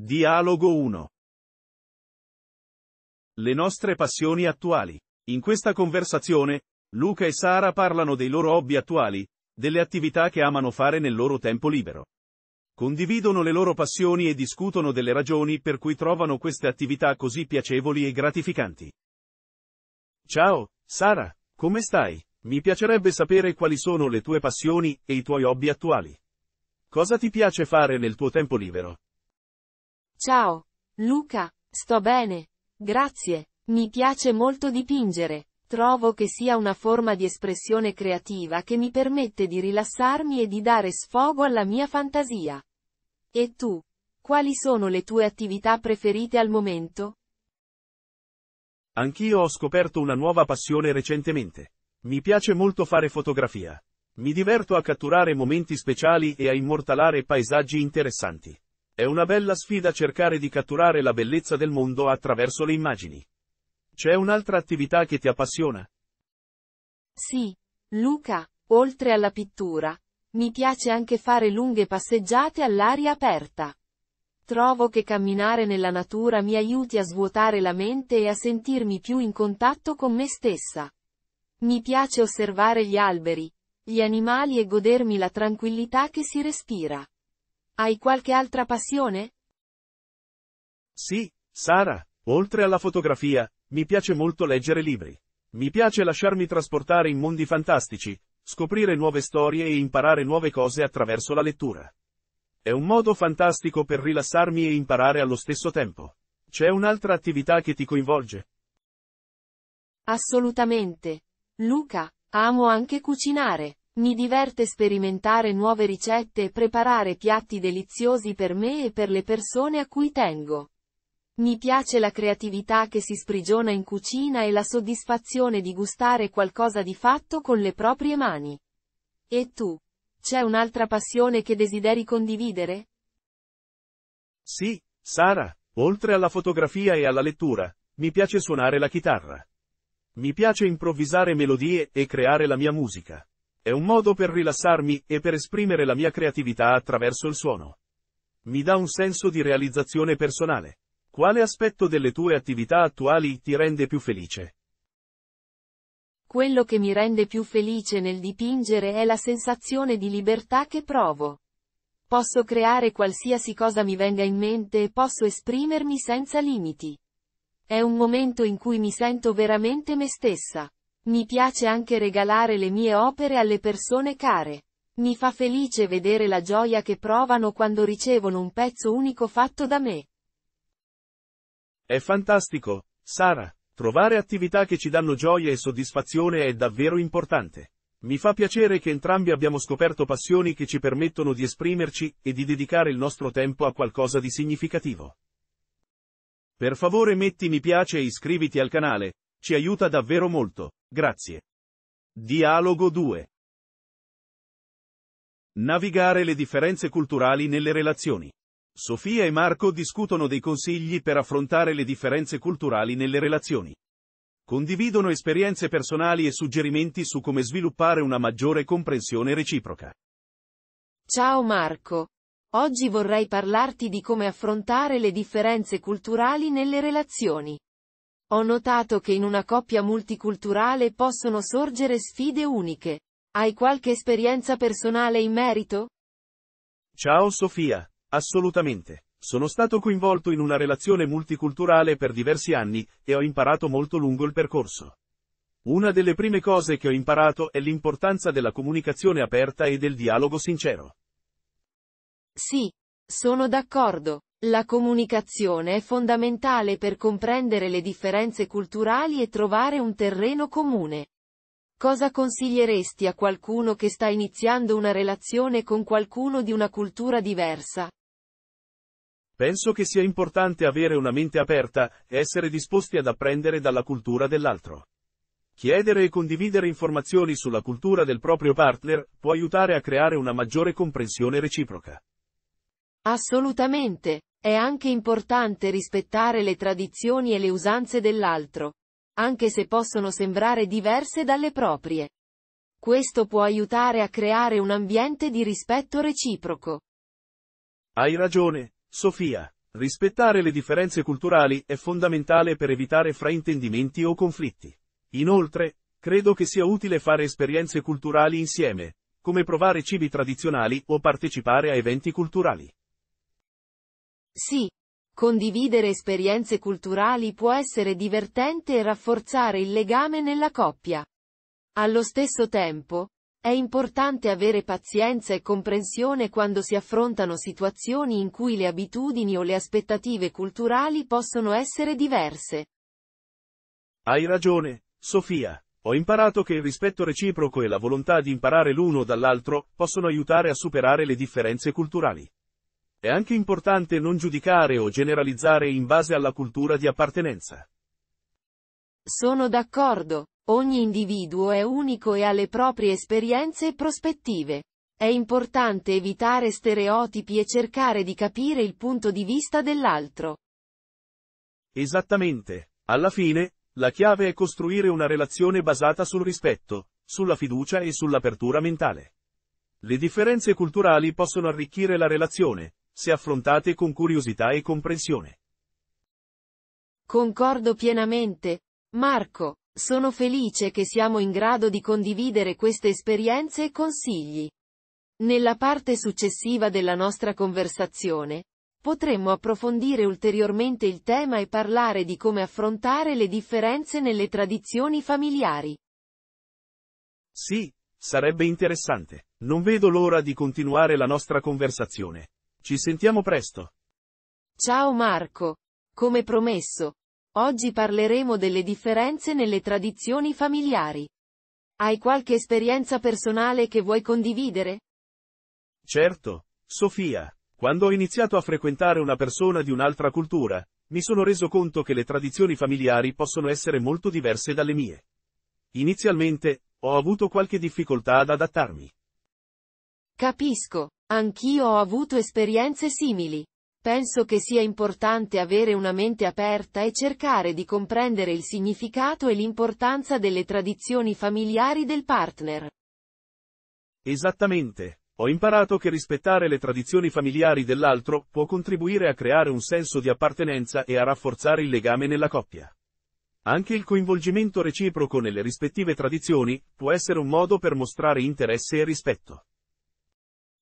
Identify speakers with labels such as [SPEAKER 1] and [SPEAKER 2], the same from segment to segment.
[SPEAKER 1] Dialogo 1. Le nostre passioni attuali. In questa conversazione, Luca e Sara parlano dei loro hobby attuali, delle attività che amano fare nel loro tempo libero. Condividono le loro passioni e discutono delle ragioni per cui trovano queste attività così piacevoli e gratificanti. Ciao, Sara, come stai? Mi piacerebbe sapere quali sono le tue passioni e i tuoi hobby attuali. Cosa ti piace fare nel tuo tempo libero?
[SPEAKER 2] Ciao, Luca, sto bene. Grazie. Mi piace molto dipingere. Trovo che sia una forma di espressione creativa che mi permette di rilassarmi e di dare sfogo alla mia fantasia. E tu? Quali sono le tue attività preferite al momento?
[SPEAKER 1] Anch'io ho scoperto una nuova passione recentemente. Mi piace molto fare fotografia. Mi diverto a catturare momenti speciali e a immortalare paesaggi interessanti. È una bella sfida cercare di catturare la bellezza del mondo attraverso le immagini. C'è un'altra attività che ti appassiona?
[SPEAKER 2] Sì, Luca, oltre alla pittura, mi piace anche fare lunghe passeggiate all'aria aperta. Trovo che camminare nella natura mi aiuti a svuotare la mente e a sentirmi più in contatto con me stessa. Mi piace osservare gli alberi, gli animali e godermi la tranquillità che si respira. Hai qualche altra passione?
[SPEAKER 1] Sì, Sara, oltre alla fotografia, mi piace molto leggere libri. Mi piace lasciarmi trasportare in mondi fantastici, scoprire nuove storie e imparare nuove cose attraverso la lettura. È un modo fantastico per rilassarmi e imparare allo stesso tempo. C'è un'altra attività che ti coinvolge?
[SPEAKER 2] Assolutamente. Luca, amo anche cucinare. Mi diverte sperimentare nuove ricette e preparare piatti deliziosi per me e per le persone a cui tengo. Mi piace la creatività che si sprigiona in cucina e la soddisfazione di gustare qualcosa di fatto con le proprie mani. E tu? C'è un'altra passione che desideri condividere?
[SPEAKER 1] Sì, Sara, oltre alla fotografia e alla lettura, mi piace suonare la chitarra. Mi piace improvvisare melodie e creare la mia musica. È un modo per rilassarmi e per esprimere la mia creatività attraverso il suono. Mi dà un senso di realizzazione personale. Quale aspetto delle tue attività attuali ti rende più felice?
[SPEAKER 2] Quello che mi rende più felice nel dipingere è la sensazione di libertà che provo. Posso creare qualsiasi cosa mi venga in mente e posso esprimermi senza limiti. È un momento in cui mi sento veramente me stessa. Mi piace anche regalare le mie opere alle persone care. Mi fa felice vedere la gioia che provano quando ricevono un pezzo unico fatto da me.
[SPEAKER 1] È fantastico, Sara. Trovare attività che ci danno gioia e soddisfazione è davvero importante. Mi fa piacere che entrambi abbiamo scoperto passioni che ci permettono di esprimerci e di dedicare il nostro tempo a qualcosa di significativo. Per favore metti mi piace e iscriviti al canale, ci aiuta davvero molto. Grazie. Dialogo 2. Navigare le differenze culturali nelle relazioni. Sofia e Marco discutono dei consigli per affrontare le differenze culturali nelle relazioni. Condividono esperienze personali e suggerimenti su come sviluppare una maggiore comprensione reciproca.
[SPEAKER 2] Ciao Marco. Oggi vorrei parlarti di come affrontare le differenze culturali nelle relazioni. Ho notato che in una coppia multiculturale possono sorgere sfide uniche. Hai qualche esperienza personale in merito?
[SPEAKER 1] Ciao Sofia, assolutamente. Sono stato coinvolto in una relazione multiculturale per diversi anni e ho imparato molto lungo il percorso. Una delle prime cose che ho imparato è l'importanza della comunicazione aperta e del dialogo sincero.
[SPEAKER 2] Sì, sono d'accordo. La comunicazione è fondamentale per comprendere le differenze culturali e trovare un terreno comune. Cosa consiglieresti a qualcuno che sta iniziando una relazione con qualcuno di una cultura diversa?
[SPEAKER 1] Penso che sia importante avere una mente aperta e essere disposti ad apprendere dalla cultura dell'altro. Chiedere e condividere informazioni sulla cultura del proprio partner può aiutare a creare una maggiore comprensione reciproca.
[SPEAKER 2] Assolutamente. È anche importante rispettare le tradizioni e le usanze dell'altro, anche se possono sembrare diverse dalle proprie. Questo può aiutare a creare un ambiente di rispetto reciproco.
[SPEAKER 1] Hai ragione, Sofia. Rispettare le differenze culturali è fondamentale per evitare fraintendimenti o conflitti. Inoltre, credo che sia utile fare esperienze culturali insieme, come provare cibi tradizionali o partecipare a eventi culturali.
[SPEAKER 2] Sì. Condividere esperienze culturali può essere divertente e rafforzare il legame nella coppia. Allo stesso tempo, è importante avere pazienza e comprensione quando si affrontano situazioni in cui le abitudini o le aspettative culturali possono essere diverse.
[SPEAKER 1] Hai ragione, Sofia. Ho imparato che il rispetto reciproco e la volontà di imparare l'uno dall'altro possono aiutare a superare le differenze culturali. È anche importante non giudicare o generalizzare in base alla cultura di appartenenza.
[SPEAKER 2] Sono d'accordo. Ogni individuo è unico e ha le proprie esperienze e prospettive. È importante evitare stereotipi e cercare di capire il punto di vista dell'altro.
[SPEAKER 1] Esattamente. Alla fine, la chiave è costruire una relazione basata sul rispetto, sulla fiducia e sull'apertura mentale. Le differenze culturali possono arricchire la relazione, se affrontate con curiosità e comprensione.
[SPEAKER 2] Concordo pienamente. Marco, sono felice che siamo in grado di condividere queste esperienze e consigli. Nella parte successiva della nostra conversazione, potremmo approfondire ulteriormente il tema e parlare di come affrontare le differenze nelle tradizioni familiari.
[SPEAKER 1] Sì, sarebbe interessante. Non vedo l'ora di continuare la nostra conversazione. Ci sentiamo presto.
[SPEAKER 2] Ciao Marco. Come promesso, Oggi parleremo delle differenze nelle tradizioni familiari. Hai qualche esperienza personale che vuoi condividere?
[SPEAKER 1] Certo, Sofia. Quando ho iniziato a frequentare una persona di un'altra cultura, mi sono reso conto che le tradizioni familiari possono essere molto diverse dalle mie. Inizialmente, ho avuto qualche difficoltà ad adattarmi.
[SPEAKER 2] Capisco, anch'io ho avuto esperienze simili. Penso che sia importante avere una mente aperta e cercare di comprendere il significato e l'importanza delle tradizioni familiari del partner.
[SPEAKER 1] Esattamente. Ho imparato che rispettare le tradizioni familiari dell'altro può contribuire a creare un senso di appartenenza e a rafforzare il legame nella coppia. Anche il coinvolgimento reciproco nelle rispettive tradizioni può essere un modo per mostrare interesse e rispetto.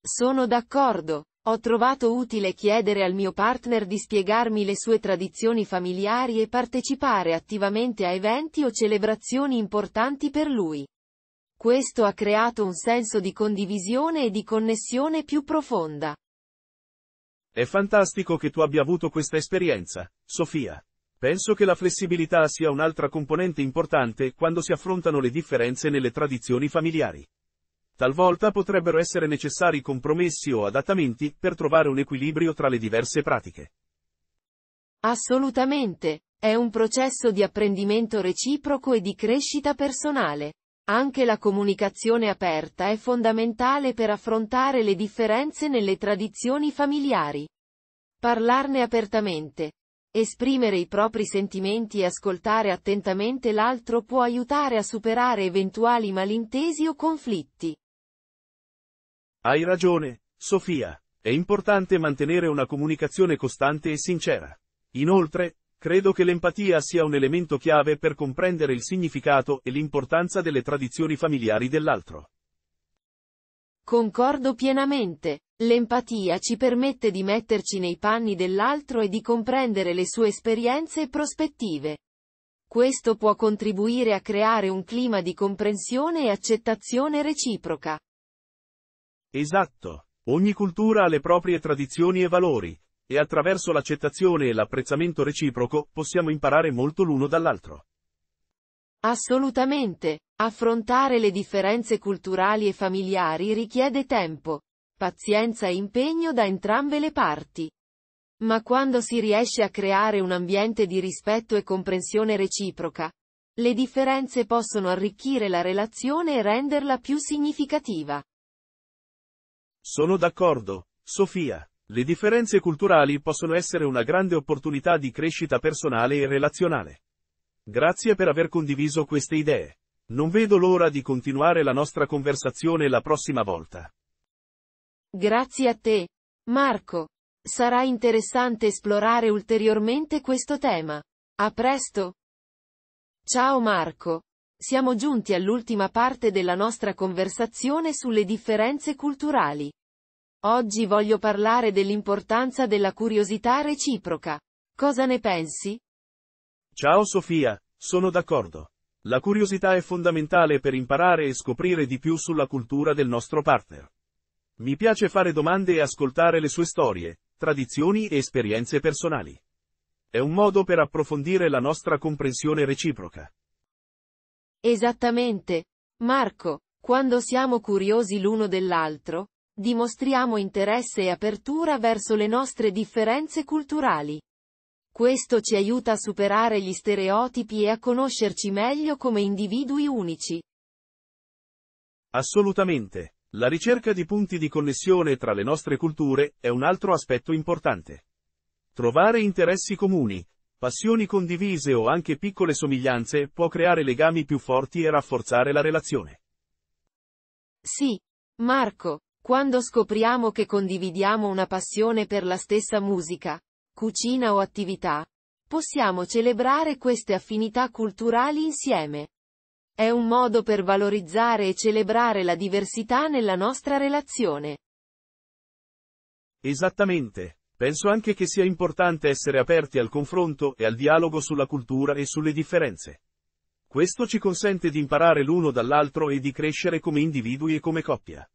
[SPEAKER 2] Sono d'accordo. Ho trovato utile chiedere al mio partner di spiegarmi le sue tradizioni familiari e partecipare attivamente a eventi o celebrazioni importanti per lui. Questo ha creato un senso di condivisione e di connessione più profonda.
[SPEAKER 1] È fantastico che tu abbia avuto questa esperienza, Sofia. Penso che la flessibilità sia un'altra componente importante quando si affrontano le differenze nelle tradizioni familiari. Talvolta potrebbero essere necessari compromessi o adattamenti per trovare un equilibrio tra le diverse pratiche.
[SPEAKER 2] Assolutamente. È un processo di apprendimento reciproco e di crescita personale. Anche la comunicazione aperta è fondamentale per affrontare le differenze nelle tradizioni familiari. Parlarne apertamente. Esprimere i propri sentimenti e ascoltare attentamente l'altro può aiutare a superare eventuali malintesi o conflitti.
[SPEAKER 1] Hai ragione, Sofia. È importante mantenere una comunicazione costante e sincera. Inoltre, credo che l'empatia sia un elemento chiave per comprendere il significato e l'importanza delle tradizioni familiari dell'altro.
[SPEAKER 2] Concordo pienamente. L'empatia ci permette di metterci nei panni dell'altro e di comprendere le sue esperienze e prospettive. Questo può contribuire a creare un clima di comprensione e accettazione reciproca.
[SPEAKER 1] Esatto. Ogni cultura ha le proprie tradizioni e valori, e attraverso l'accettazione e l'apprezzamento reciproco possiamo imparare molto l'uno dall'altro.
[SPEAKER 2] Assolutamente. Affrontare le differenze culturali e familiari richiede tempo, pazienza e impegno da entrambe le parti. Ma quando si riesce a creare un ambiente di rispetto e comprensione reciproca, le differenze possono arricchire la relazione e renderla più significativa.
[SPEAKER 1] Sono d'accordo, Sofia. Le differenze culturali possono essere una grande opportunità di crescita personale e relazionale. Grazie per aver condiviso queste idee. Non vedo l'ora di continuare la nostra conversazione la prossima volta.
[SPEAKER 2] Grazie a te, Marco. Sarà interessante esplorare ulteriormente questo tema. A presto! Ciao Marco! Siamo giunti all'ultima parte della nostra conversazione sulle differenze culturali. Oggi voglio parlare dell'importanza della curiosità reciproca. Cosa ne pensi?
[SPEAKER 1] Ciao Sofia, sono d'accordo. La curiosità è fondamentale per imparare e scoprire di più sulla cultura del nostro partner. Mi piace fare domande e ascoltare le sue storie, tradizioni e esperienze personali. È un modo per approfondire la nostra comprensione reciproca.
[SPEAKER 2] Esattamente. Marco, quando siamo curiosi l'uno dell'altro, dimostriamo interesse e apertura verso le nostre differenze culturali. Questo ci aiuta a superare gli stereotipi e a conoscerci meglio come individui unici.
[SPEAKER 1] Assolutamente. La ricerca di punti di connessione tra le nostre culture è un altro aspetto importante. Trovare interessi comuni, passioni condivise o anche piccole somiglianze può creare legami più forti e rafforzare la relazione.
[SPEAKER 2] Sì. Marco, quando scopriamo che condividiamo una passione per la stessa musica, cucina o attività, possiamo celebrare queste affinità culturali insieme. È un modo per valorizzare e celebrare la diversità nella nostra relazione.
[SPEAKER 1] Esattamente. Penso anche che sia importante essere aperti al confronto e al dialogo sulla cultura e sulle differenze. Questo ci consente di imparare l'uno dall'altro e di crescere come individui e come coppia.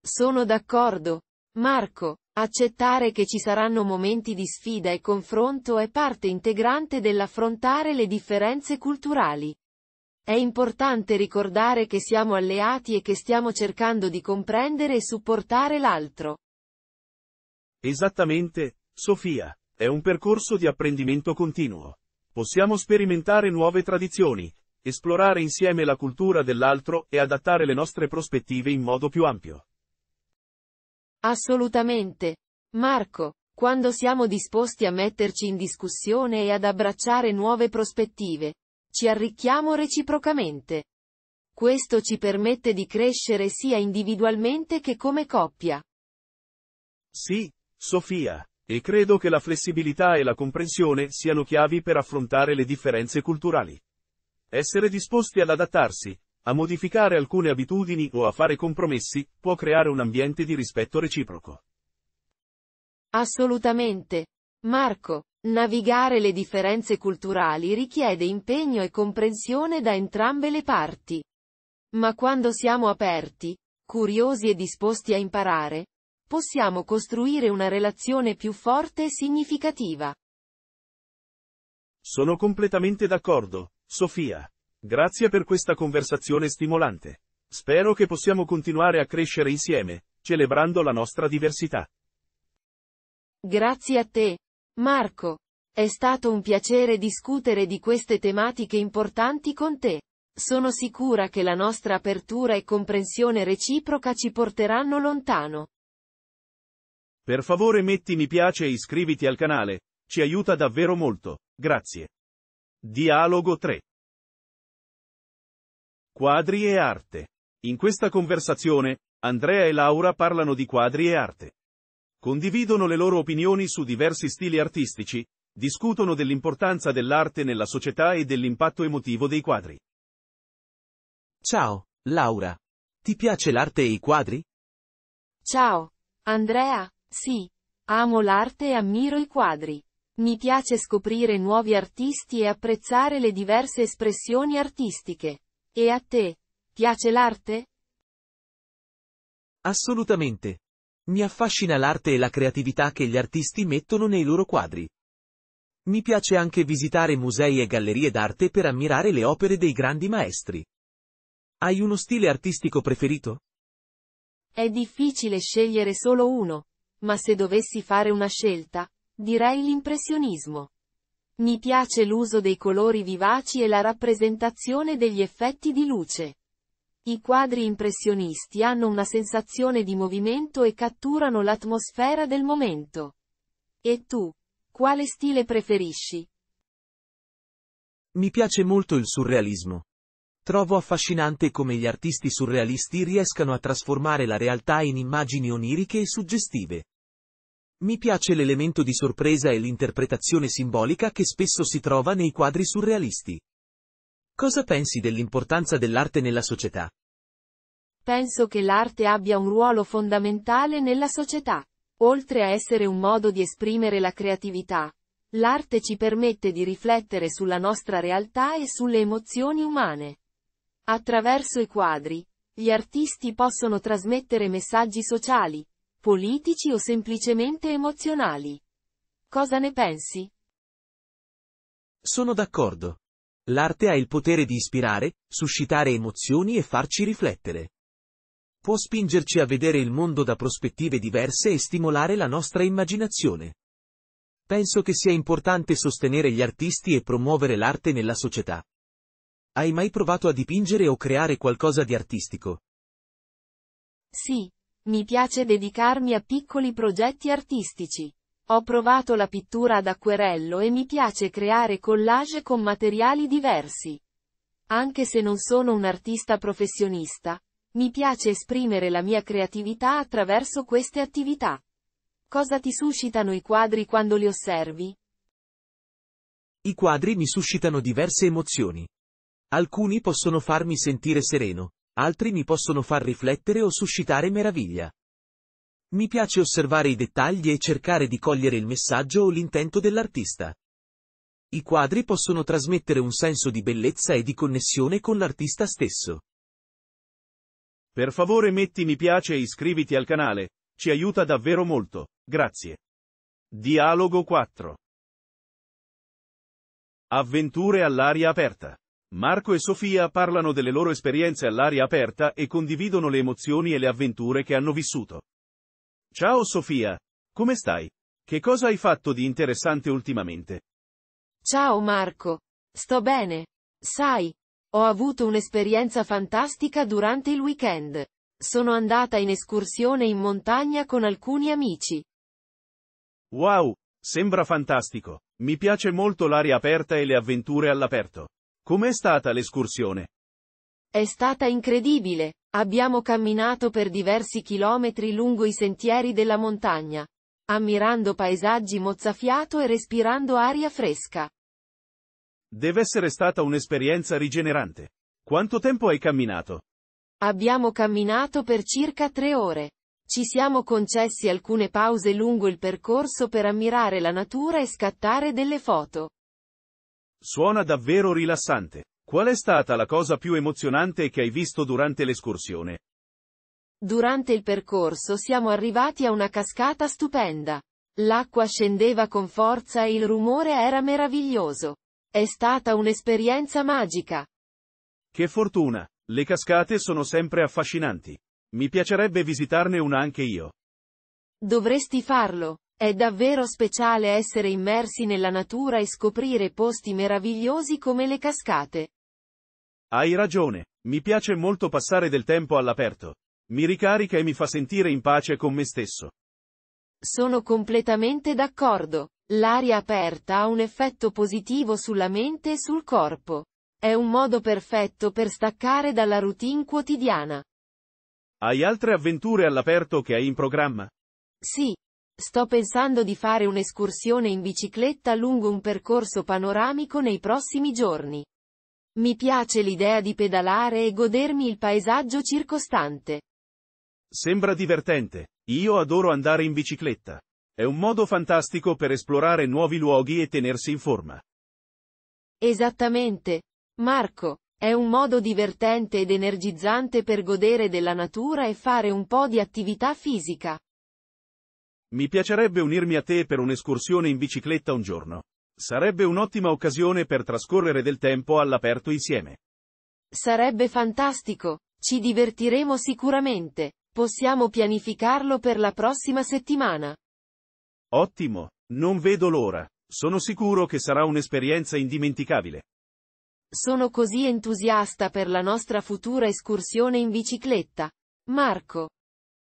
[SPEAKER 2] Sono d'accordo. Marco, accettare che ci saranno momenti di sfida e confronto è parte integrante dell'affrontare le differenze culturali. È importante ricordare che siamo alleati e che stiamo cercando di comprendere e supportare l'altro.
[SPEAKER 1] Esattamente, Sofia. È un percorso di apprendimento continuo. Possiamo sperimentare nuove tradizioni, esplorare insieme la cultura dell'altro e adattare le nostre prospettive in modo più ampio.
[SPEAKER 2] Assolutamente. Marco, quando siamo disposti a metterci in discussione e ad abbracciare nuove prospettive, ci arricchiamo reciprocamente. Questo ci permette di crescere sia individualmente che come coppia.
[SPEAKER 1] Sì, Sofia, e credo che la flessibilità e la comprensione siano chiavi per affrontare le differenze culturali. Essere disposti ad adattarsi, a modificare alcune abitudini o a fare compromessi, può creare un ambiente di rispetto reciproco.
[SPEAKER 2] Assolutamente. Marco, navigare le differenze culturali richiede impegno e comprensione da entrambe le parti. Ma quando siamo aperti, curiosi e disposti a imparare, possiamo costruire una relazione più forte e significativa.
[SPEAKER 1] Sono completamente d'accordo, Sofia. Grazie per questa conversazione stimolante. Spero che possiamo continuare a crescere insieme, celebrando la nostra diversità.
[SPEAKER 2] Grazie a te, Marco. È stato un piacere discutere di queste tematiche importanti con te. Sono sicura che la nostra apertura e comprensione reciproca ci porteranno lontano.
[SPEAKER 1] Per favore metti mi piace e iscriviti al canale, ci aiuta davvero molto, grazie. Dialogo 3 Quadri e arte. In questa conversazione, Andrea e Laura parlano di quadri e arte. Condividono le loro opinioni su diversi stili artistici, discutono dell'importanza dell'arte nella società e dell'impatto emotivo dei quadri.
[SPEAKER 3] Ciao, Laura. Ti piace l'arte e i quadri?
[SPEAKER 2] Ciao, Andrea. Sì. Amo l'arte e ammiro i quadri. Mi piace scoprire nuovi artisti e apprezzare le diverse espressioni artistiche. E a te? Piace l'arte?
[SPEAKER 3] Assolutamente. Mi affascina l'arte e la creatività che gli artisti mettono nei loro quadri. Mi piace anche visitare musei e gallerie d'arte per ammirare le opere dei grandi maestri. Hai uno stile artistico preferito?
[SPEAKER 2] È difficile scegliere solo uno ma se dovessi fare una scelta, direi l'impressionismo. Mi piace l'uso dei colori vivaci e la rappresentazione degli effetti di luce. I quadri impressionisti hanno una sensazione di movimento e catturano l'atmosfera del momento. E tu? Quale stile preferisci?
[SPEAKER 3] Mi piace molto il surrealismo. Trovo affascinante come gli artisti surrealisti riescano a trasformare la realtà in immagini oniriche e suggestive. Mi piace l'elemento di sorpresa e l'interpretazione simbolica che spesso si trova nei quadri surrealisti. Cosa pensi dell'importanza dell'arte nella società?
[SPEAKER 2] Penso che l'arte abbia un ruolo fondamentale nella società. Oltre a essere un modo di esprimere la creatività, l'arte ci permette di riflettere sulla nostra realtà e sulle emozioni umane. Attraverso i quadri, gli artisti possono trasmettere messaggi sociali, politici o semplicemente emozionali. Cosa ne pensi?
[SPEAKER 3] Sono d'accordo. L'arte ha il potere di ispirare, suscitare emozioni e farci riflettere. Può spingerci a vedere il mondo da prospettive diverse e stimolare la nostra immaginazione. Penso che sia importante sostenere gli artisti e promuovere l'arte nella società. Hai mai provato a dipingere o creare qualcosa di artistico?
[SPEAKER 2] Sì, mi piace dedicarmi a piccoli progetti artistici. Ho provato la pittura ad acquerello e mi piace creare collage con materiali diversi. Anche se non sono un artista professionista, mi piace esprimere la mia creatività attraverso queste attività. Cosa ti suscitano i quadri quando li osservi?
[SPEAKER 3] I quadri mi suscitano diverse emozioni. Alcuni possono farmi sentire sereno, altri mi possono far riflettere o suscitare meraviglia. Mi piace osservare i dettagli e cercare di cogliere il messaggio o l'intento dell'artista. I quadri possono trasmettere un senso di bellezza e di connessione con l'artista stesso.
[SPEAKER 1] Per favore metti mi piace e iscriviti al canale, ci aiuta davvero molto, grazie. Dialogo 4 Avventure all'aria aperta Marco e Sofia parlano delle loro esperienze all'aria aperta e condividono le emozioni e le avventure che hanno vissuto. Ciao Sofia, come stai? Che cosa hai fatto di interessante ultimamente?
[SPEAKER 2] Ciao Marco. Sto bene. Sai, ho avuto un'esperienza fantastica durante il weekend. Sono andata in escursione in montagna con alcuni amici.
[SPEAKER 1] Wow, sembra fantastico. Mi piace molto l'aria aperta e le avventure all'aperto. Com'è stata l'escursione?
[SPEAKER 2] È stata incredibile. Abbiamo camminato per diversi chilometri lungo i sentieri della montagna, ammirando paesaggi mozzafiato e respirando aria fresca.
[SPEAKER 1] Deve essere stata un'esperienza rigenerante. Quanto tempo hai camminato?
[SPEAKER 2] Abbiamo camminato per circa tre ore. Ci siamo concessi alcune pause lungo il percorso per ammirare la natura e scattare delle foto.
[SPEAKER 1] Suona davvero rilassante. Qual è stata la cosa più emozionante che hai visto durante l'escursione?
[SPEAKER 2] Durante il percorso siamo arrivati a una cascata stupenda. L'acqua scendeva con forza e il rumore era meraviglioso. È stata un'esperienza magica.
[SPEAKER 1] Che fortuna! Le cascate sono sempre affascinanti. Mi piacerebbe visitarne una anche io.
[SPEAKER 2] Dovresti farlo. È davvero speciale essere immersi nella natura e scoprire posti meravigliosi come le cascate.
[SPEAKER 1] Hai ragione, mi piace molto passare del tempo all'aperto. Mi ricarica e mi fa sentire in pace con me stesso.
[SPEAKER 2] Sono completamente d'accordo. L'aria aperta ha un effetto positivo sulla mente e sul corpo. È un modo perfetto per staccare dalla routine quotidiana.
[SPEAKER 1] Hai altre avventure all'aperto che hai in programma?
[SPEAKER 2] Sì, Sto pensando di fare un'escursione in bicicletta lungo un percorso panoramico nei prossimi giorni. Mi piace l'idea di pedalare e godermi il paesaggio circostante.
[SPEAKER 1] Sembra divertente. Io adoro andare in bicicletta. È un modo fantastico per esplorare nuovi luoghi e tenersi in forma.
[SPEAKER 2] Esattamente. Marco, è un modo divertente ed energizzante per godere della natura e fare un po' di attività fisica.
[SPEAKER 1] Mi piacerebbe unirmi a te per un'escursione in bicicletta un giorno. Sarebbe un'ottima occasione per trascorrere del tempo all'aperto insieme.
[SPEAKER 2] Sarebbe fantastico. Ci divertiremo sicuramente. Possiamo pianificarlo per la prossima settimana.
[SPEAKER 1] Ottimo. Non vedo l'ora. Sono sicuro che sarà un'esperienza indimenticabile.
[SPEAKER 2] Sono così entusiasta per la nostra futura escursione in bicicletta. Marco.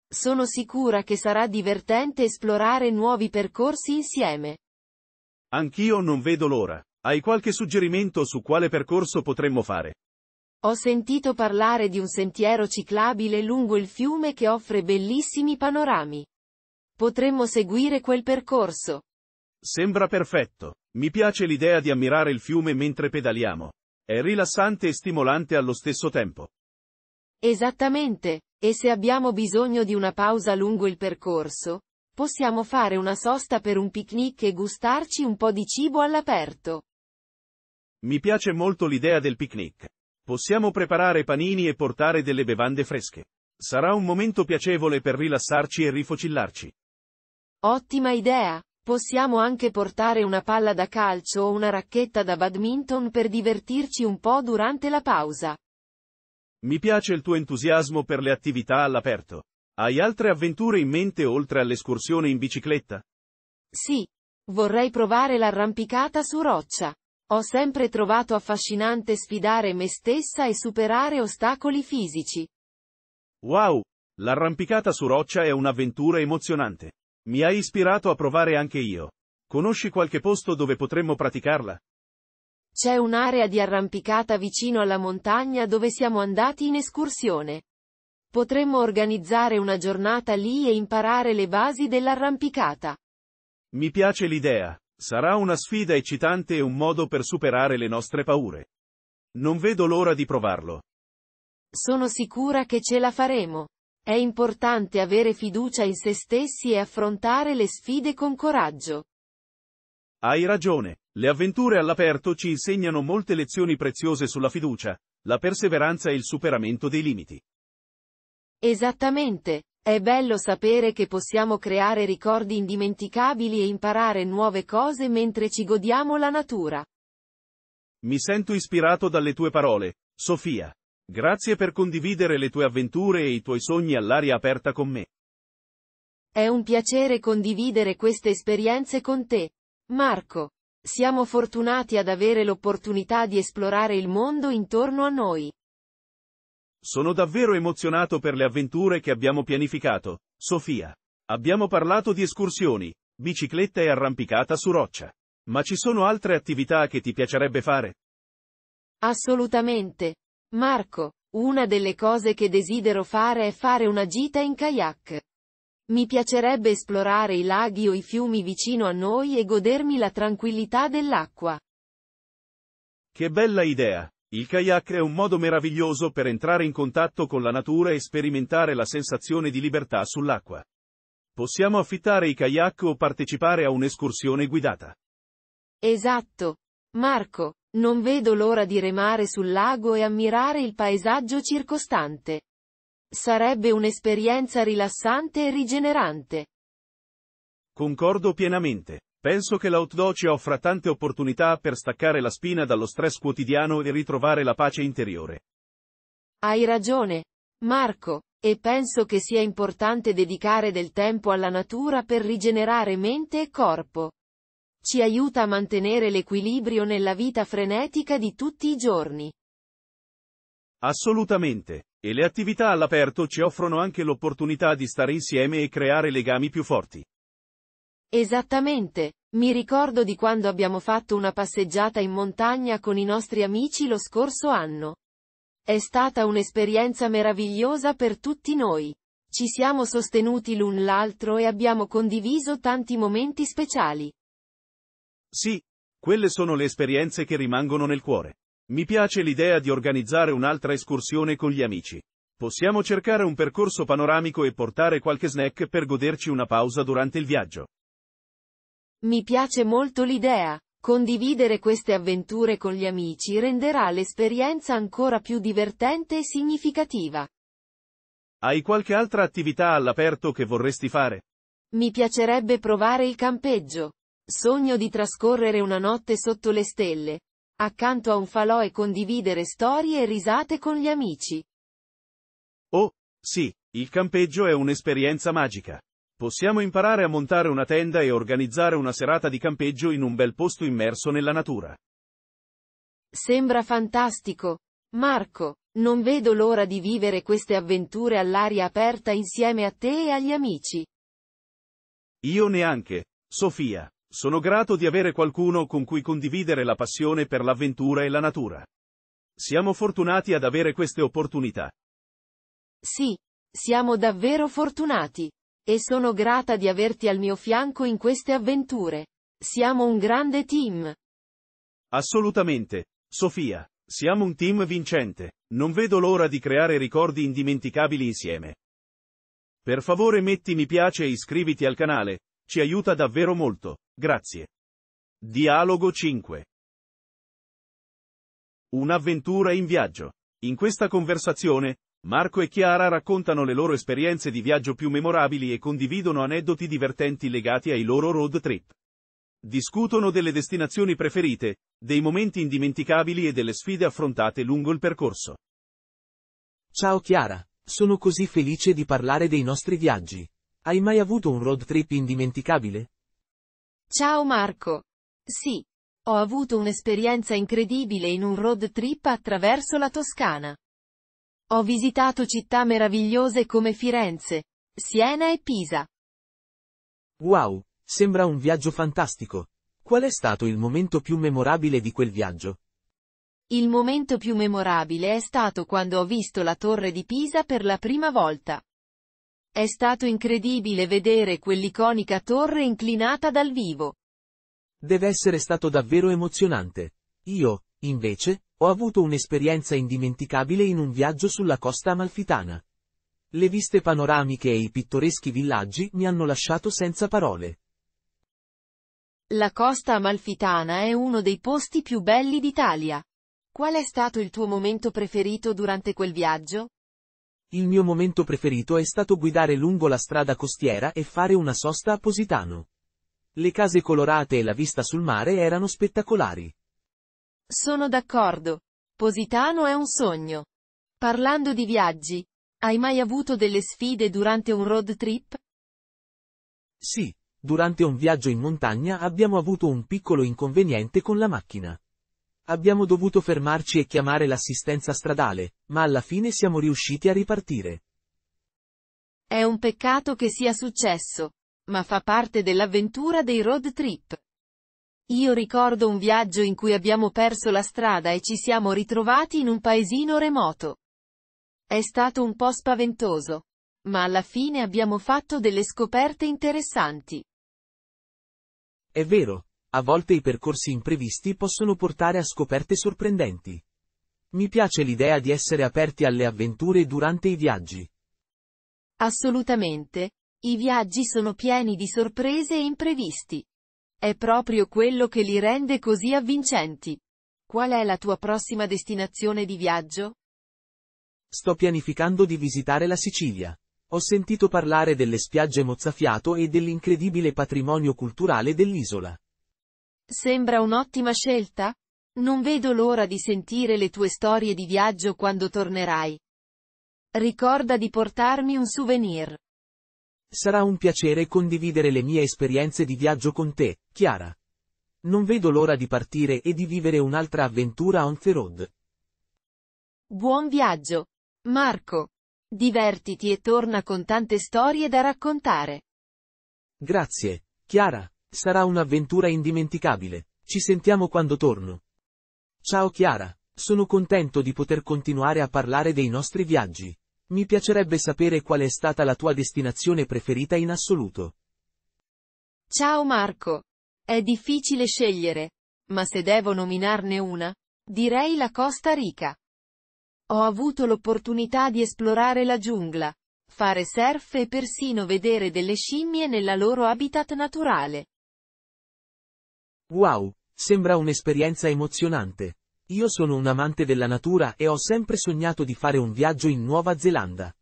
[SPEAKER 2] Sono sicura che sarà divertente esplorare nuovi percorsi insieme.
[SPEAKER 1] Anch'io non vedo l'ora. Hai qualche suggerimento su quale percorso potremmo fare?
[SPEAKER 2] Ho sentito parlare di un sentiero ciclabile lungo il fiume che offre bellissimi panorami. Potremmo seguire quel percorso.
[SPEAKER 1] Sembra perfetto. Mi piace l'idea di ammirare il fiume mentre pedaliamo. È rilassante e stimolante allo stesso tempo.
[SPEAKER 2] Esattamente, e se abbiamo bisogno di una pausa lungo il percorso, possiamo fare una sosta per un picnic e gustarci un po' di cibo all'aperto.
[SPEAKER 1] Mi piace molto l'idea del picnic. Possiamo preparare panini e portare delle bevande fresche. Sarà un momento piacevole per rilassarci e rifocillarci.
[SPEAKER 2] Ottima idea! Possiamo anche portare una palla da calcio o una racchetta da badminton per divertirci un po' durante la pausa.
[SPEAKER 1] Mi piace il tuo entusiasmo per le attività all'aperto. Hai altre avventure in mente oltre all'escursione in bicicletta?
[SPEAKER 2] Sì. Vorrei provare l'arrampicata su roccia. Ho sempre trovato affascinante sfidare me stessa e superare ostacoli fisici.
[SPEAKER 1] Wow! L'arrampicata su roccia è un'avventura emozionante. Mi hai ispirato a provare anche io. Conosci qualche posto dove potremmo praticarla?
[SPEAKER 2] C'è un'area di arrampicata vicino alla montagna dove siamo andati in escursione. Potremmo organizzare una giornata lì e imparare le basi dell'arrampicata.
[SPEAKER 1] Mi piace l'idea. Sarà una sfida eccitante e un modo per superare le nostre paure. Non vedo l'ora di provarlo.
[SPEAKER 2] Sono sicura che ce la faremo. È importante avere fiducia in se stessi e affrontare le sfide con coraggio.
[SPEAKER 1] Hai ragione. Le avventure all'aperto ci insegnano molte lezioni preziose sulla fiducia, la perseveranza e il superamento dei limiti.
[SPEAKER 2] Esattamente. È bello sapere che possiamo creare ricordi indimenticabili e imparare nuove cose mentre ci godiamo la natura.
[SPEAKER 1] Mi sento ispirato dalle tue parole, Sofia. Grazie per condividere le tue avventure e i tuoi sogni all'aria aperta con me.
[SPEAKER 2] È un piacere condividere queste esperienze con te, Marco. Siamo fortunati ad avere l'opportunità di esplorare il mondo intorno a noi.
[SPEAKER 1] Sono davvero emozionato per le avventure che abbiamo pianificato, Sofia. Abbiamo parlato di escursioni, bicicletta e arrampicata su roccia. Ma ci sono altre attività che ti piacerebbe fare?
[SPEAKER 2] Assolutamente. Marco, una delle cose che desidero fare è fare una gita in kayak. Mi piacerebbe esplorare i laghi o i fiumi vicino a noi e godermi la tranquillità dell'acqua.
[SPEAKER 1] Che bella idea! Il kayak è un modo meraviglioso per entrare in contatto con la natura e sperimentare la sensazione di libertà sull'acqua. Possiamo affittare i kayak o partecipare a un'escursione guidata.
[SPEAKER 2] Esatto. Marco, non vedo l'ora di remare sul lago e ammirare il paesaggio circostante. Sarebbe un'esperienza rilassante e rigenerante.
[SPEAKER 1] Concordo pienamente. Penso che l'outdoor ci offra tante opportunità per staccare la spina dallo stress quotidiano e ritrovare la pace interiore.
[SPEAKER 2] Hai ragione, Marco, e penso che sia importante dedicare del tempo alla natura per rigenerare mente e corpo. Ci aiuta a mantenere l'equilibrio nella vita frenetica di tutti i giorni.
[SPEAKER 1] Assolutamente. E le attività all'aperto ci offrono anche l'opportunità di stare insieme e creare legami più forti.
[SPEAKER 2] Esattamente. Mi ricordo di quando abbiamo fatto una passeggiata in montagna con i nostri amici lo scorso anno. È stata un'esperienza meravigliosa per tutti noi. Ci siamo sostenuti l'un l'altro e abbiamo condiviso tanti momenti speciali.
[SPEAKER 1] Sì, quelle sono le esperienze che rimangono nel cuore. Mi piace l'idea di organizzare un'altra escursione con gli amici. Possiamo cercare un percorso panoramico e portare qualche snack per goderci una pausa durante il viaggio.
[SPEAKER 2] Mi piace molto l'idea. Condividere queste avventure con gli amici renderà l'esperienza ancora più divertente e significativa.
[SPEAKER 1] Hai qualche altra attività all'aperto che vorresti fare?
[SPEAKER 2] Mi piacerebbe provare il campeggio. Sogno di trascorrere una notte sotto le stelle, accanto a un falò e condividere storie e risate con gli amici.
[SPEAKER 1] Oh, sì, il campeggio è un'esperienza magica. Possiamo imparare a montare una tenda e organizzare una serata di campeggio in un bel posto immerso nella natura.
[SPEAKER 2] Sembra fantastico. Marco, non vedo l'ora di vivere queste avventure all'aria aperta insieme a te e agli amici.
[SPEAKER 1] Io neanche, Sofia. Sono grato di avere qualcuno con cui condividere la passione per l'avventura e la natura. Siamo fortunati ad avere queste opportunità.
[SPEAKER 2] Sì, siamo davvero fortunati. E sono grata di averti al mio fianco in queste avventure. Siamo un grande team.
[SPEAKER 1] Assolutamente. Sofia, siamo un team vincente. Non vedo l'ora di creare ricordi indimenticabili insieme. Per favore metti mi piace e iscriviti al canale, ci aiuta davvero molto, grazie. Dialogo 5 Un'avventura in viaggio. In questa conversazione, Marco e Chiara raccontano le loro esperienze di viaggio più memorabili e condividono aneddoti divertenti legati ai loro road trip. Discutono delle destinazioni preferite, dei momenti indimenticabili e delle sfide affrontate lungo il percorso.
[SPEAKER 3] Ciao Chiara, sono così felice di parlare dei nostri viaggi. Hai mai avuto un road trip indimenticabile?
[SPEAKER 2] Ciao Marco. Sì. Ho avuto un'esperienza incredibile in un road trip attraverso la Toscana. Ho visitato città meravigliose come Firenze, Siena e Pisa.
[SPEAKER 3] Wow, sembra un viaggio fantastico. Qual è stato il momento più memorabile di quel viaggio?
[SPEAKER 2] Il momento più memorabile è stato quando ho visto la torre di Pisa per la prima volta. È stato incredibile vedere quell'iconica torre inclinata dal vivo.
[SPEAKER 3] Deve essere stato davvero emozionante. Io, invece, ho avuto un'esperienza indimenticabile in un viaggio sulla costa amalfitana. Le viste panoramiche e i pittoreschi villaggi mi hanno lasciato senza parole.
[SPEAKER 2] La costa amalfitana è uno dei posti più belli d'Italia. Qual è stato il tuo momento preferito durante quel viaggio?
[SPEAKER 3] Il mio momento preferito è stato guidare lungo la strada costiera e fare una sosta a Positano. Le case colorate e la vista sul mare erano spettacolari.
[SPEAKER 2] Sono d'accordo. Positano è un sogno. Parlando di viaggi, hai mai avuto delle sfide durante un road trip?
[SPEAKER 3] Sì, durante un viaggio in montagna abbiamo avuto un piccolo inconveniente con la macchina. Abbiamo dovuto fermarci e chiamare l'assistenza stradale, ma alla fine siamo riusciti a ripartire.
[SPEAKER 2] È un peccato che sia successo, ma fa parte dell'avventura dei road trip. Io ricordo un viaggio in cui abbiamo perso la strada e ci siamo ritrovati in un paesino remoto. È stato un po' spaventoso. Ma alla fine abbiamo fatto delle scoperte interessanti.
[SPEAKER 3] È vero, a volte i percorsi imprevisti possono portare a scoperte sorprendenti. Mi piace l'idea di essere aperti alle avventure durante i viaggi.
[SPEAKER 2] Assolutamente. I viaggi sono pieni di sorprese e imprevisti. È proprio quello che li rende così avvincenti. Qual è la tua prossima destinazione di viaggio?
[SPEAKER 3] Sto pianificando di visitare la Sicilia. Ho sentito parlare delle spiagge mozzafiato e dell'incredibile patrimonio culturale dell'isola.
[SPEAKER 2] Sembra un'ottima scelta? Non vedo l'ora di sentire le tue storie di viaggio quando tornerai. Ricorda di portarmi un souvenir.
[SPEAKER 3] Sarà un piacere condividere le mie esperienze di viaggio con te, Chiara. Non vedo l'ora di partire e di vivere un'altra avventura on the road.
[SPEAKER 2] Buon viaggio, Marco. Divertiti e torna con tante storie da raccontare.
[SPEAKER 3] Grazie, Chiara. Sarà un'avventura indimenticabile. Ci sentiamo quando torno. Ciao Chiara, sono contento di poter continuare a parlare dei nostri viaggi. Mi piacerebbe sapere qual è stata la tua destinazione preferita in assoluto.
[SPEAKER 2] Ciao Marco. È difficile scegliere. Ma se devo nominarne una, direi la Costa Rica. Ho avuto l'opportunità di esplorare la giungla, fare surf e persino vedere delle scimmie nella loro habitat naturale.
[SPEAKER 3] Wow, sembra un'esperienza emozionante. Io sono un amante della natura e ho sempre sognato di fare un viaggio in Nuova Zelanda.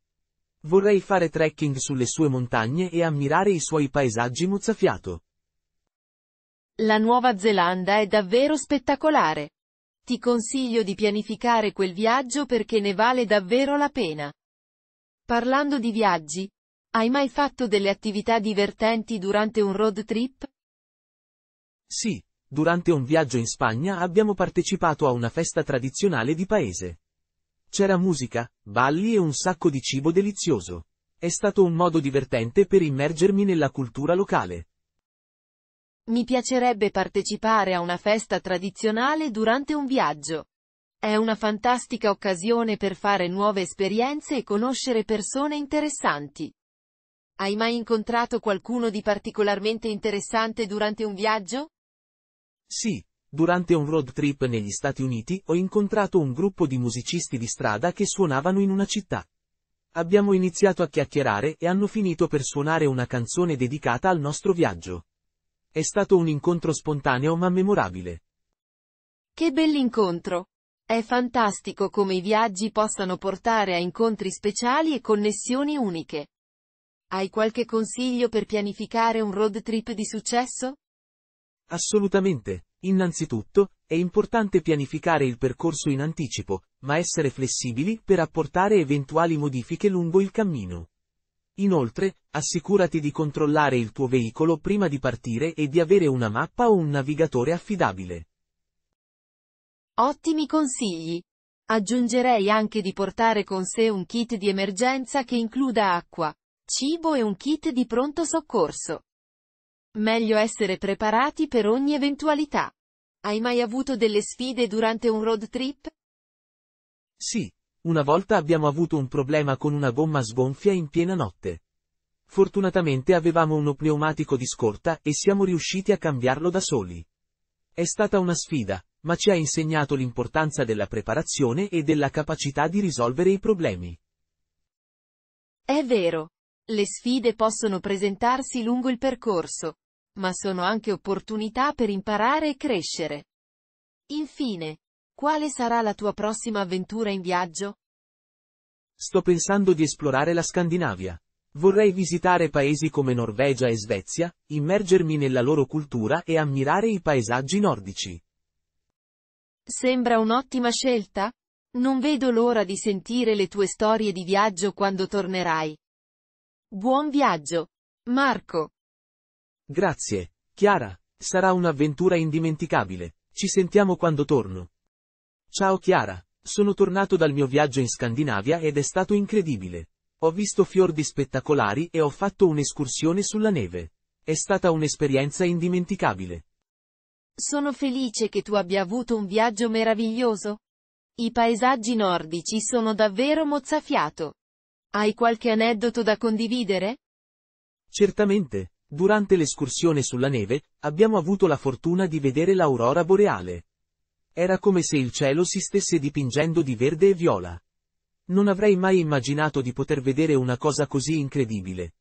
[SPEAKER 3] Vorrei fare trekking sulle sue montagne e ammirare i suoi paesaggi mozzafiato.
[SPEAKER 2] La Nuova Zelanda è davvero spettacolare. Ti consiglio di pianificare quel viaggio perché ne vale davvero la pena. Parlando di viaggi, hai mai fatto delle attività divertenti durante un road trip?
[SPEAKER 3] Sì, durante un viaggio in Spagna abbiamo partecipato a una festa tradizionale di paese. C'era musica, balli e un sacco di cibo delizioso. È stato un modo divertente per immergermi nella cultura locale.
[SPEAKER 2] Mi piacerebbe partecipare a una festa tradizionale durante un viaggio. È una fantastica occasione per fare nuove esperienze e conoscere persone interessanti. Hai mai incontrato qualcuno di particolarmente interessante durante un viaggio?
[SPEAKER 3] Sì, durante un road trip negli Stati Uniti ho incontrato un gruppo di musicisti di strada che suonavano in una città. Abbiamo iniziato a chiacchierare e hanno finito per suonare una canzone dedicata al nostro viaggio. È stato un incontro spontaneo ma memorabile.
[SPEAKER 2] Che bell'incontro! È fantastico come i viaggi possano portare a incontri speciali e connessioni uniche. Hai qualche consiglio per pianificare un road trip di successo?
[SPEAKER 3] Assolutamente. Innanzitutto, è importante pianificare il percorso in anticipo, ma essere flessibili per apportare eventuali modifiche lungo il cammino. Inoltre, assicurati di controllare il tuo veicolo prima di partire e di avere una mappa o un navigatore affidabile.
[SPEAKER 2] Ottimi consigli. Aggiungerei anche di portare con sé un kit di emergenza che includa acqua, cibo e un kit di pronto soccorso. Meglio essere preparati per ogni eventualità. Hai mai avuto delle sfide durante un road trip?
[SPEAKER 3] Sì, una volta abbiamo avuto un problema con una gomma sgonfia in piena notte. Fortunatamente avevamo uno pneumatico di scorta e siamo riusciti a cambiarlo da soli. È stata una sfida, ma ci ha insegnato l'importanza della preparazione e della capacità di risolvere i problemi.
[SPEAKER 2] È vero. Le sfide possono presentarsi lungo il percorso, ma sono anche opportunità per imparare e crescere. Infine, quale sarà la tua prossima avventura in viaggio?
[SPEAKER 3] Sto pensando di esplorare la Scandinavia. Vorrei visitare paesi come Norvegia e Svezia, immergermi nella loro cultura e ammirare i paesaggi nordici.
[SPEAKER 2] Sembra un'ottima scelta? Non vedo l'ora di sentire le tue storie di viaggio quando tornerai. Buon viaggio, Marco!
[SPEAKER 3] Grazie, Chiara, sarà un'avventura indimenticabile. Ci sentiamo quando torno. Ciao Chiara, sono tornato dal mio viaggio in Scandinavia ed è stato incredibile. Ho visto fiordi spettacolari e ho fatto un'escursione sulla neve. È stata un'esperienza indimenticabile.
[SPEAKER 2] Sono felice che tu abbia avuto un viaggio meraviglioso. I paesaggi nordici sono davvero mozzafiato. Hai qualche aneddoto da condividere?
[SPEAKER 3] Certamente, Durante l'escursione sulla neve, abbiamo avuto la fortuna di vedere l'aurora boreale. Era come se il cielo si stesse dipingendo di verde e viola. Non avrei mai immaginato di poter vedere una cosa così incredibile.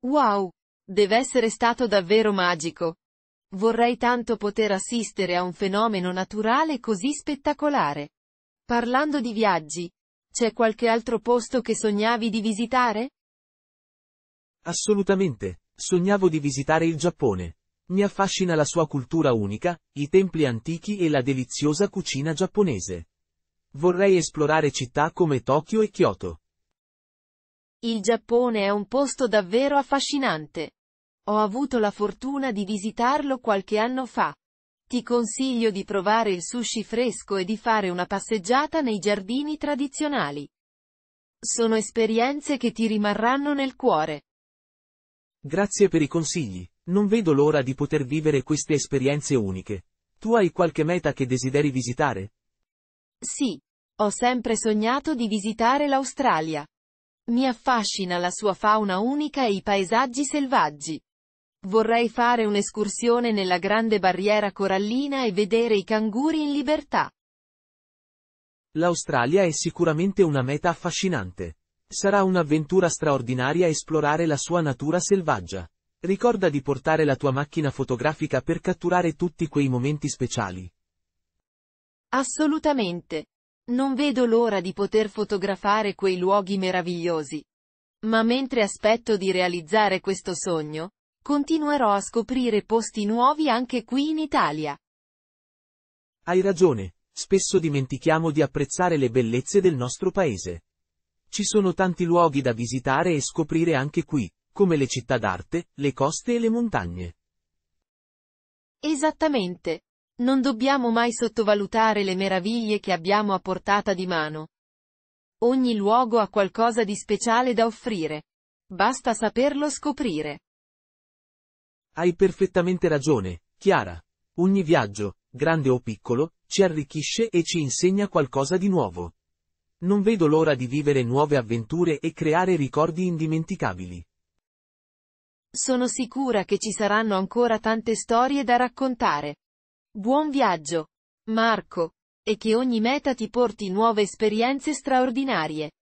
[SPEAKER 2] Wow! Deve essere stato davvero magico. Vorrei tanto poter assistere a un fenomeno naturale così spettacolare. Parlando di viaggi, c'è qualche altro posto che sognavi di visitare?
[SPEAKER 3] Assolutamente, sognavo di visitare il Giappone. Mi affascina la sua cultura unica, i templi antichi e la deliziosa cucina giapponese. Vorrei esplorare città come Tokyo e Kyoto.
[SPEAKER 2] Il Giappone è un posto davvero affascinante. Ho avuto la fortuna di visitarlo qualche anno fa. Ti consiglio di provare il sushi fresco e di fare una passeggiata nei giardini tradizionali. Sono esperienze che ti rimarranno nel cuore.
[SPEAKER 3] Grazie per i consigli. Non vedo l'ora di poter vivere queste esperienze uniche. Tu hai qualche meta che desideri visitare?
[SPEAKER 2] Sì. Ho sempre sognato di visitare l'Australia. Mi affascina la sua fauna unica e i paesaggi selvaggi. Vorrei fare un'escursione nella grande barriera corallina e vedere i canguri in libertà.
[SPEAKER 3] L'Australia è sicuramente una meta affascinante. Sarà un'avventura straordinaria esplorare la sua natura selvaggia. Ricorda di portare la tua macchina fotografica per catturare tutti quei momenti speciali.
[SPEAKER 2] Assolutamente. Non vedo l'ora di poter fotografare quei luoghi meravigliosi. Ma mentre aspetto di realizzare questo sogno, continuerò a scoprire posti nuovi anche qui in Italia.
[SPEAKER 3] Hai ragione, spesso dimentichiamo di apprezzare le bellezze del nostro paese. Ci sono tanti luoghi da visitare e scoprire anche qui, come le città d'arte, le coste e le montagne.
[SPEAKER 2] Esattamente. Non dobbiamo mai sottovalutare le meraviglie che abbiamo a portata di mano. Ogni luogo ha qualcosa di speciale da offrire. Basta saperlo scoprire.
[SPEAKER 3] Hai perfettamente ragione, Chiara. Ogni viaggio, grande o piccolo, ci arricchisce e ci insegna qualcosa di nuovo. Non vedo l'ora di vivere nuove avventure e creare ricordi indimenticabili.
[SPEAKER 2] Sono sicura che ci saranno ancora tante storie da raccontare. Buon viaggio, Marco, e che ogni meta ti porti nuove esperienze straordinarie.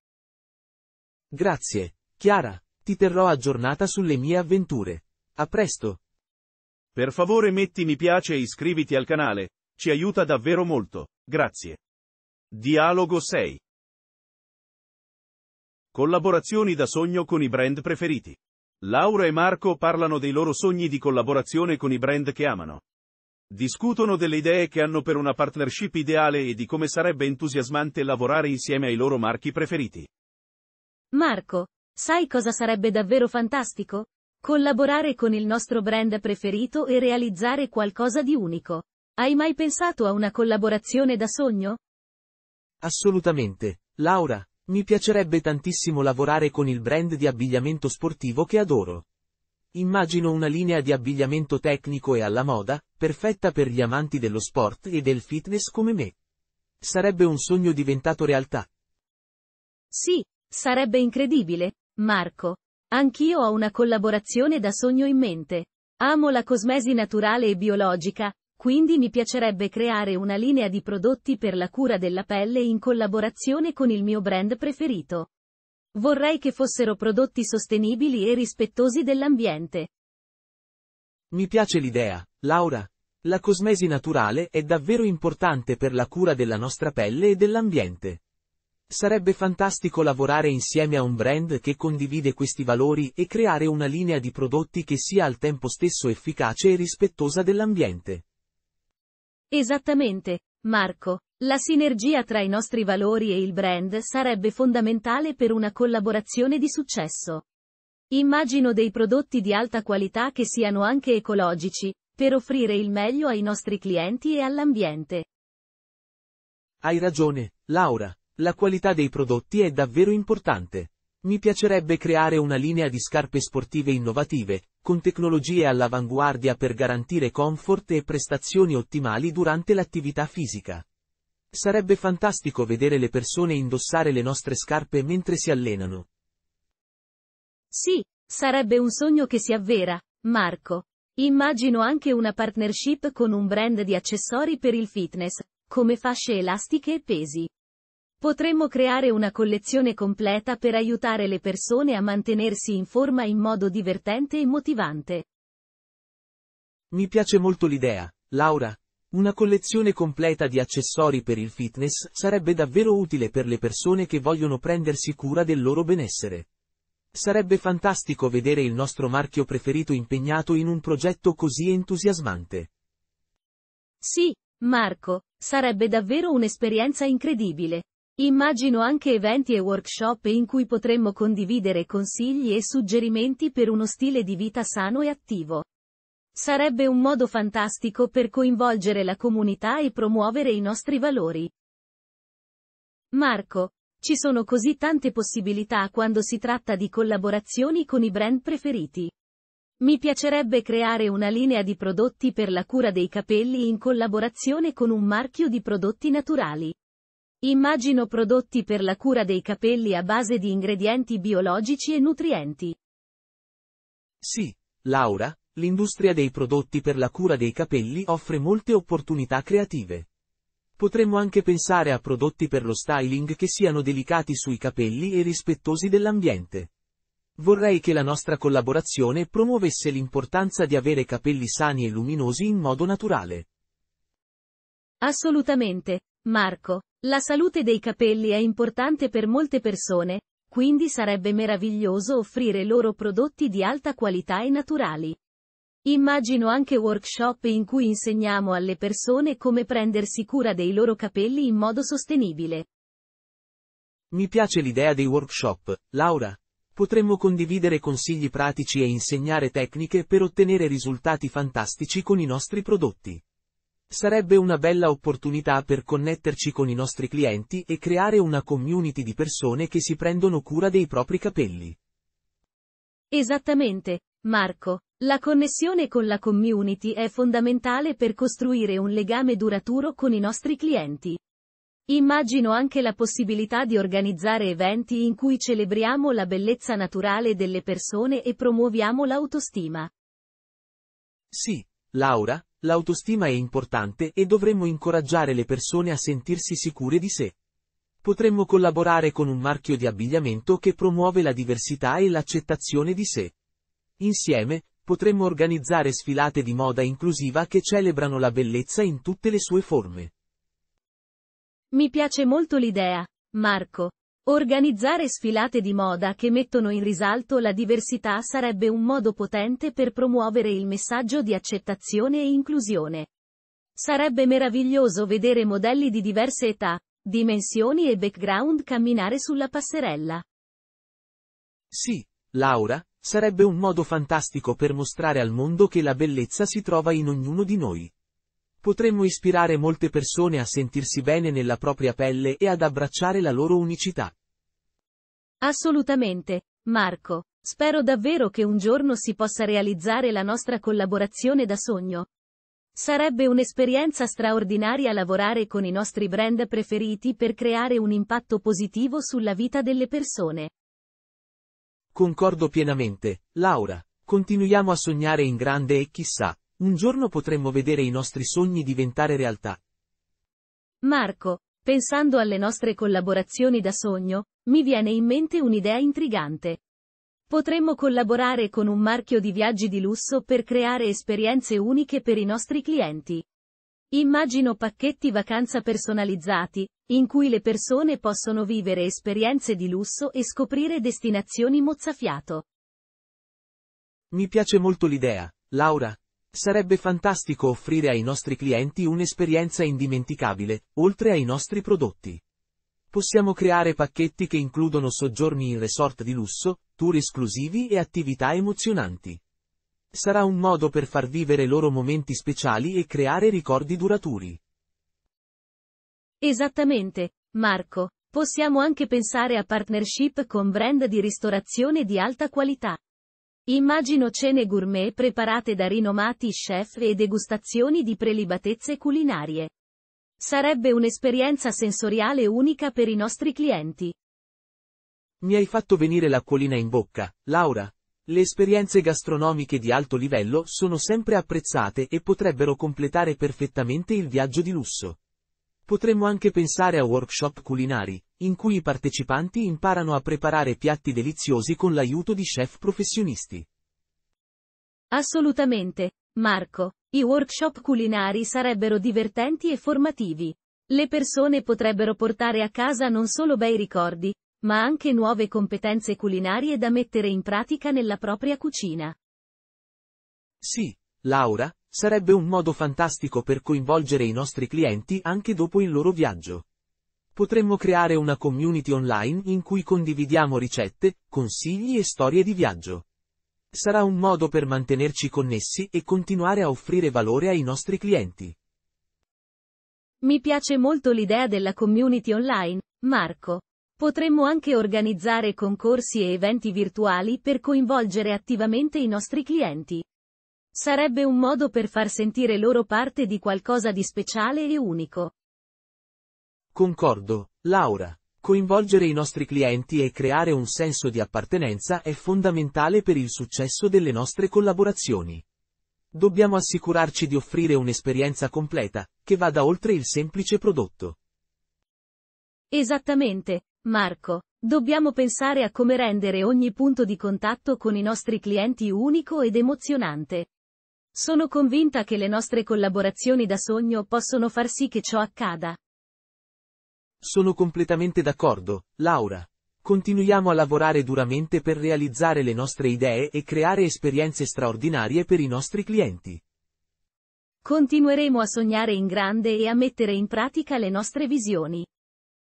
[SPEAKER 3] Grazie, Chiara, ti terrò aggiornata sulle mie avventure. A presto.
[SPEAKER 1] Per favore metti mi piace e iscriviti al canale, ci aiuta davvero molto, grazie. Dialogo 6 Collaborazioni da sogno con i brand preferiti. Laura e Marco parlano dei loro sogni di collaborazione con i brand che amano. Discutono delle idee che hanno per una partnership ideale e di come sarebbe entusiasmante lavorare insieme ai loro marchi preferiti.
[SPEAKER 4] Marco, sai cosa sarebbe davvero fantastico? Collaborare con il nostro brand preferito e realizzare qualcosa di unico. Hai mai pensato a una collaborazione da sogno?
[SPEAKER 3] Assolutamente, Laura, mi piacerebbe tantissimo lavorare con il brand di abbigliamento sportivo che adoro. Immagino una linea di abbigliamento tecnico e alla moda, perfetta per gli amanti dello sport e del fitness come me. Sarebbe un sogno diventato realtà.
[SPEAKER 4] Sì, sarebbe incredibile, Marco. Anch'io ho una collaborazione da sogno in mente. Amo la cosmesi naturale e biologica, quindi mi piacerebbe creare una linea di prodotti per la cura della pelle in collaborazione con il mio brand preferito. Vorrei che fossero prodotti sostenibili e rispettosi dell'ambiente.
[SPEAKER 3] Mi piace l'idea, Laura. La cosmesi naturale è davvero importante per la cura della nostra pelle e dell'ambiente. Sarebbe fantastico lavorare insieme a un brand che condivide questi valori e creare una linea di prodotti che sia al tempo stesso efficace e rispettosa dell'ambiente.
[SPEAKER 4] Esattamente, Marco. La sinergia tra i nostri valori e il brand sarebbe fondamentale per una collaborazione di successo. Immagino dei prodotti di alta qualità che siano anche ecologici, per offrire il meglio ai nostri clienti e all'ambiente.
[SPEAKER 3] Hai ragione, Laura. La qualità dei prodotti è davvero importante. Mi piacerebbe creare una linea di scarpe sportive innovative, con tecnologie all'avanguardia per garantire comfort e prestazioni ottimali durante l'attività fisica. Sarebbe fantastico vedere le persone indossare le nostre scarpe mentre si allenano.
[SPEAKER 4] Sì, sarebbe un sogno che si avvera, Marco. Immagino anche una partnership con un brand di accessori per il fitness, come fasce elastiche e pesi. Potremmo creare una collezione completa per aiutare le persone a mantenersi in forma in modo divertente e motivante.
[SPEAKER 3] Mi piace molto l'idea, Laura. Una collezione completa di accessori per il fitness sarebbe davvero utile per le persone che vogliono prendersi cura del loro benessere. Sarebbe fantastico vedere il nostro marchio preferito impegnato in un progetto così entusiasmante.
[SPEAKER 4] Sì, Marco, sarebbe davvero un'esperienza incredibile. Immagino anche eventi e workshop in cui potremmo condividere consigli e suggerimenti per uno stile di vita sano e attivo. Sarebbe un modo fantastico per coinvolgere la comunità e promuovere i nostri valori. Marco, ci sono così tante possibilità quando si tratta di collaborazioni con i brand preferiti. Mi piacerebbe creare una linea di prodotti per la cura dei capelli in collaborazione con un marchio di prodotti naturali. Immagino prodotti per la cura dei capelli a base di ingredienti biologici e nutrienti.
[SPEAKER 3] Sì, Laura, l'industria dei prodotti per la cura dei capelli offre molte opportunità creative. Potremmo anche pensare a prodotti per lo styling che siano delicati sui capelli e rispettosi dell'ambiente. Vorrei che la nostra collaborazione promuovesse l'importanza di avere capelli sani e luminosi in modo naturale.
[SPEAKER 4] Assolutamente, Marco. La salute dei capelli è importante per molte persone, quindi sarebbe meraviglioso offrire loro prodotti di alta qualità e naturali. Immagino anche workshop in cui insegniamo alle persone come prendersi cura dei loro capelli in modo sostenibile.
[SPEAKER 3] Mi piace l'idea dei workshop, Laura. Potremmo condividere consigli pratici e insegnare tecniche per ottenere risultati fantastici con i nostri prodotti. Sarebbe una bella opportunità per connetterci con i nostri clienti e creare una community di persone che si prendono cura dei propri capelli.
[SPEAKER 4] Esattamente, Marco. La connessione con la community è fondamentale per costruire un legame duraturo con i nostri clienti. Immagino anche la possibilità di organizzare eventi in cui celebriamo la bellezza naturale delle persone e promuoviamo l'autostima.
[SPEAKER 3] Sì, Laura, l'autostima è importante e dovremmo incoraggiare le persone a sentirsi sicure di sé. Potremmo collaborare con un marchio di abbigliamento che promuove la diversità e l'accettazione di sé. Insieme, potremmo organizzare sfilate di moda inclusiva che celebrano la bellezza in tutte le sue forme.
[SPEAKER 4] Mi piace molto l'idea, Marco. Organizzare sfilate di moda che mettono in risalto la diversità sarebbe un modo potente per promuovere il messaggio di accettazione e inclusione. Sarebbe meraviglioso vedere modelli di diverse età, dimensioni e background camminare sulla passerella.
[SPEAKER 3] Sì, Laura, sarebbe un modo fantastico per mostrare al mondo che la bellezza si trova in ognuno di noi. Potremmo ispirare molte persone a sentirsi bene nella propria pelle e ad abbracciare la loro unicità.
[SPEAKER 4] Assolutamente, Marco. Spero davvero che un giorno si possa realizzare la nostra collaborazione da sogno. Sarebbe un'esperienza straordinaria lavorare con i nostri brand preferiti per creare un impatto positivo sulla vita delle persone.
[SPEAKER 3] Concordo pienamente, Laura. Continuiamo a sognare in grande e chissà, un giorno potremmo vedere i nostri sogni diventare realtà.
[SPEAKER 4] Marco, pensando alle nostre collaborazioni da sogno, mi viene in mente un'idea intrigante. Potremmo collaborare con un marchio di viaggi di lusso per creare esperienze uniche per i nostri clienti. Immagino pacchetti vacanza personalizzati, in cui le persone possono vivere esperienze di lusso e scoprire destinazioni mozzafiato.
[SPEAKER 3] Mi piace molto l'idea, Laura, Sarebbe fantastico offrire ai nostri clienti un'esperienza indimenticabile, oltre ai nostri prodotti. Possiamo creare pacchetti che includono soggiorni in resort di lusso, tour esclusivi e attività emozionanti. Sarà un modo per far vivere loro momenti speciali e creare ricordi duraturi.
[SPEAKER 4] Esattamente, Marco. Possiamo anche pensare a partnership con brand di ristorazione di alta qualità. Immagino cene gourmet preparate da rinomati chef e degustazioni di prelibatezze culinarie. Sarebbe un'esperienza sensoriale unica per i nostri clienti.
[SPEAKER 3] Mi hai fatto venire l'acquolina in bocca, Laura. Le esperienze gastronomiche di alto livello sono sempre apprezzate e potrebbero completare perfettamente il viaggio di lusso. Potremmo anche pensare a workshop culinari, in cui i partecipanti imparano a preparare piatti deliziosi con l'aiuto di chef professionisti.
[SPEAKER 4] Assolutamente, Marco. I workshop culinari sarebbero divertenti e formativi. Le persone potrebbero portare a casa non solo bei ricordi, ma anche nuove competenze culinarie da mettere in pratica nella propria cucina.
[SPEAKER 3] Sì, Laura, Sarebbe un modo fantastico per coinvolgere i nostri clienti anche dopo il loro viaggio. Potremmo creare una community online in cui condividiamo ricette, consigli e storie di viaggio. Sarà un modo per mantenerci connessi e continuare a offrire valore ai nostri clienti.
[SPEAKER 4] Mi piace molto l'idea della community online, Marco. Potremmo anche organizzare concorsi e eventi virtuali per coinvolgere attivamente i nostri clienti. Sarebbe un modo per far sentire loro parte di qualcosa di speciale e unico.
[SPEAKER 3] Concordo, Laura. Coinvolgere i nostri clienti e creare un senso di appartenenza è fondamentale per il successo delle nostre collaborazioni. Dobbiamo assicurarci di offrire un'esperienza completa, che vada oltre il semplice prodotto.
[SPEAKER 4] Esattamente, Marco. Dobbiamo pensare a come rendere ogni punto di contatto con i nostri clienti unico ed emozionante. Sono convinta che le nostre collaborazioni da sogno possono far sì che ciò accada.
[SPEAKER 3] Sono completamente d'accordo, Laura. Continuiamo a lavorare duramente per realizzare le nostre idee e creare esperienze straordinarie per i nostri clienti.
[SPEAKER 4] Continueremo a sognare in grande e a mettere in pratica le nostre visioni.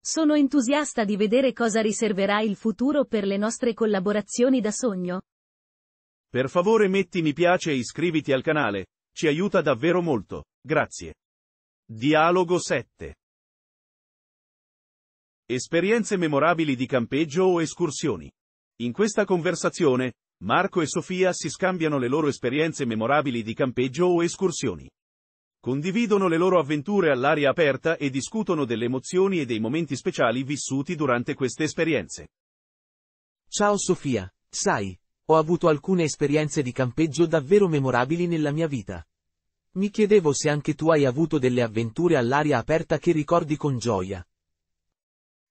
[SPEAKER 4] Sono entusiasta di vedere cosa riserverà il futuro per le nostre collaborazioni da sogno.
[SPEAKER 1] Per favore metti mi piace e iscriviti al canale, ci aiuta davvero molto, grazie. Dialogo 7 Esperienze memorabili di campeggio o escursioni. In questa conversazione, Marco e Sofia si scambiano le loro esperienze memorabili di campeggio o escursioni. Condividono le loro avventure all'aria aperta e discutono delle emozioni e dei momenti speciali vissuti durante queste esperienze.
[SPEAKER 3] Ciao Sofia, sai, ho avuto alcune esperienze di campeggio davvero memorabili nella mia vita. Mi chiedevo se anche tu hai avuto delle avventure all'aria aperta che ricordi con gioia.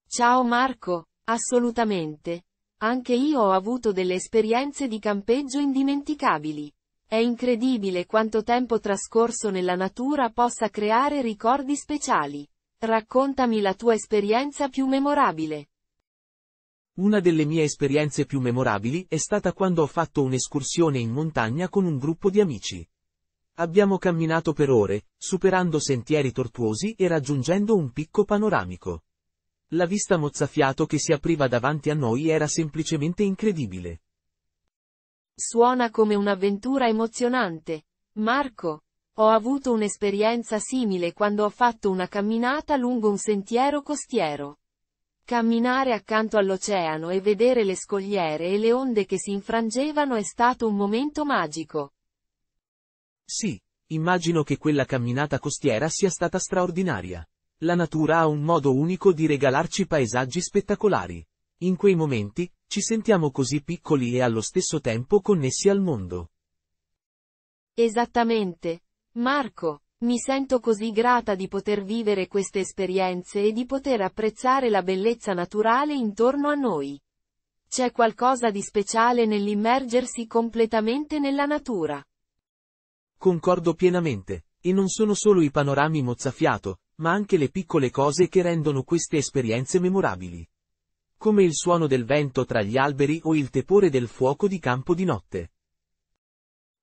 [SPEAKER 2] Ciao Marco, assolutamente. Anche io ho avuto delle esperienze di campeggio indimenticabili. È incredibile quanto tempo trascorso nella natura possa creare ricordi speciali. Raccontami la tua esperienza più memorabile.
[SPEAKER 3] Una delle mie esperienze più memorabili è stata quando ho fatto un'escursione in montagna con un gruppo di amici. Abbiamo camminato per ore, superando sentieri tortuosi e raggiungendo un picco panoramico. La vista mozzafiato che si apriva davanti a noi era semplicemente incredibile.
[SPEAKER 2] Suona come un'avventura emozionante. Marco, ho avuto un'esperienza simile quando ho fatto una camminata lungo un sentiero costiero. Camminare accanto all'oceano e vedere le scogliere e le onde che si infrangevano è stato un momento magico.
[SPEAKER 3] Sì, immagino che quella camminata costiera sia stata straordinaria. La natura ha un modo unico di regalarci paesaggi spettacolari. In quei momenti, ci sentiamo così piccoli e allo stesso tempo connessi al mondo.
[SPEAKER 2] Esattamente. Marco, mi sento così grata di poter vivere queste esperienze e di poter apprezzare la bellezza naturale intorno a noi. C'è qualcosa di speciale nell'immergersi completamente nella natura.
[SPEAKER 3] Concordo pienamente, e non sono solo i panorami mozzafiato, ma anche le piccole cose che rendono queste esperienze memorabili come il suono del vento tra gli alberi o il tepore del fuoco di campo di notte.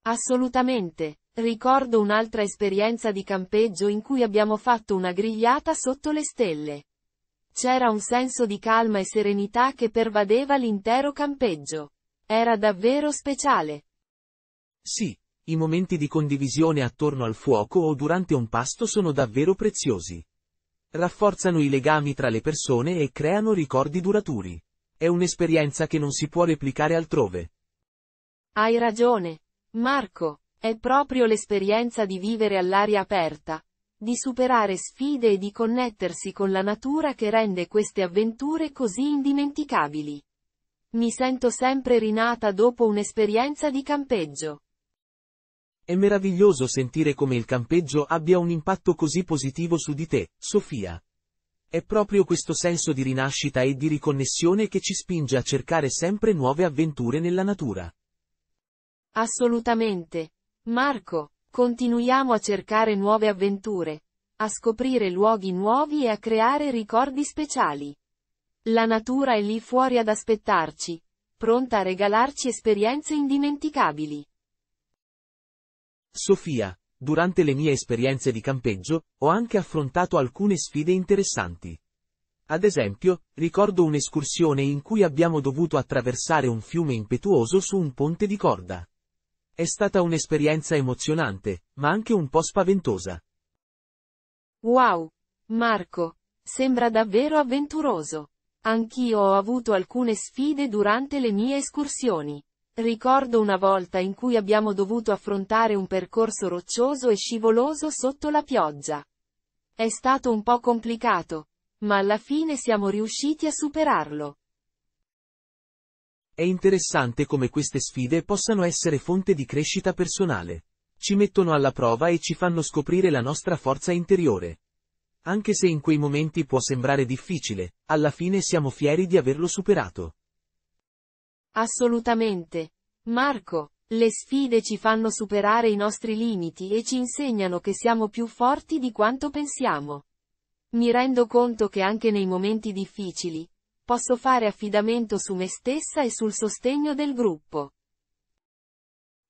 [SPEAKER 2] Assolutamente. Ricordo un'altra esperienza di campeggio in cui abbiamo fatto una grigliata sotto le stelle. C'era un senso di calma e serenità che pervadeva l'intero campeggio. Era davvero speciale.
[SPEAKER 3] Sì, i momenti di condivisione attorno al fuoco o durante un pasto sono davvero preziosi rafforzano i legami tra le persone e creano ricordi duraturi. È un'esperienza che non si può replicare altrove.
[SPEAKER 2] Hai ragione. Marco, è proprio l'esperienza di vivere all'aria aperta, di superare sfide e di connettersi con la natura che rende queste avventure così indimenticabili. Mi sento sempre rinata dopo un'esperienza di campeggio.
[SPEAKER 3] È meraviglioso sentire come il campeggio abbia un impatto così positivo su di te, Sofia. È proprio questo senso di rinascita e di riconnessione che ci spinge a cercare sempre nuove avventure nella natura.
[SPEAKER 2] Assolutamente. Marco, continuiamo a cercare nuove avventure, a scoprire luoghi nuovi e a creare ricordi speciali. La natura è lì fuori ad aspettarci, pronta a regalarci esperienze indimenticabili.
[SPEAKER 3] Sofia, durante le mie esperienze di campeggio, ho anche affrontato alcune sfide interessanti. Ad esempio, ricordo un'escursione in cui abbiamo dovuto attraversare un fiume impetuoso su un ponte di corda. È stata un'esperienza emozionante, ma anche un po' spaventosa.
[SPEAKER 2] Wow! Marco, sembra davvero avventuroso. Anch'io ho avuto alcune sfide durante le mie escursioni. Ricordo una volta in cui abbiamo dovuto affrontare un percorso roccioso e scivoloso sotto la pioggia. È stato un po' complicato, ma alla fine siamo riusciti a superarlo.
[SPEAKER 3] È interessante come queste sfide possano essere fonte di crescita personale. Ci mettono alla prova e ci fanno scoprire la nostra forza interiore. Anche se in quei momenti può sembrare difficile, alla fine siamo fieri di averlo superato.
[SPEAKER 2] Assolutamente. Marco, le sfide ci fanno superare i nostri limiti e ci insegnano che siamo più forti di quanto pensiamo. Mi rendo conto che anche nei momenti difficili, posso fare affidamento su me stessa e sul sostegno del gruppo.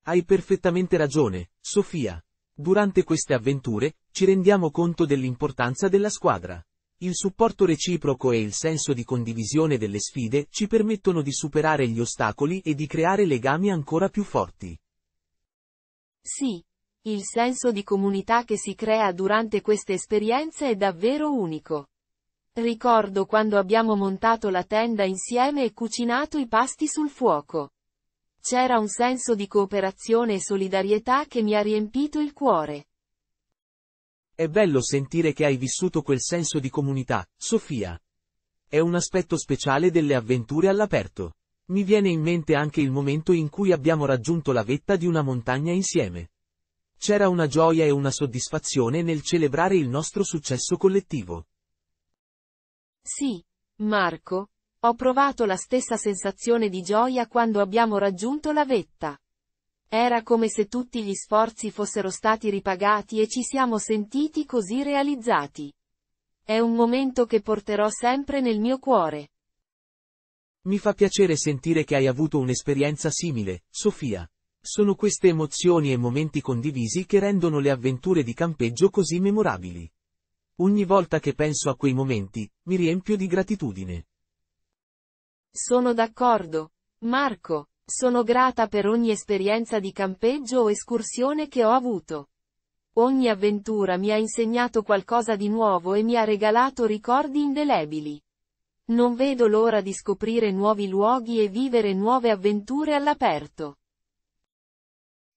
[SPEAKER 3] Hai perfettamente ragione, Sofia. Durante queste avventure, ci rendiamo conto dell'importanza della squadra. Il supporto reciproco e il senso di condivisione delle sfide ci permettono di superare gli ostacoli e di creare legami ancora più forti.
[SPEAKER 2] Sì. Il senso di comunità che si crea durante queste esperienze è davvero unico. Ricordo quando abbiamo montato la tenda insieme e cucinato i pasti sul fuoco. C'era un senso di cooperazione e solidarietà che mi ha riempito il cuore.
[SPEAKER 3] È bello sentire che hai vissuto quel senso di comunità, Sofia. È un aspetto speciale delle avventure all'aperto. Mi viene in mente anche il momento in cui abbiamo raggiunto la vetta di una montagna insieme. C'era una gioia e una soddisfazione nel celebrare il nostro successo collettivo.
[SPEAKER 2] Sì, Marco, ho provato la stessa sensazione di gioia quando abbiamo raggiunto la vetta. Era come se tutti gli sforzi fossero stati ripagati e ci siamo sentiti così realizzati. È un momento che porterò sempre nel mio cuore.
[SPEAKER 3] Mi fa piacere sentire che hai avuto un'esperienza simile, Sofia. Sono queste emozioni e momenti condivisi che rendono le avventure di campeggio così memorabili. Ogni volta che penso a quei momenti, mi riempio di gratitudine.
[SPEAKER 2] Sono d'accordo. Marco, sono grata per ogni esperienza di campeggio o escursione che ho avuto. Ogni avventura mi ha insegnato qualcosa di nuovo e mi ha regalato ricordi indelebili. Non vedo l'ora di scoprire nuovi luoghi e vivere nuove avventure all'aperto.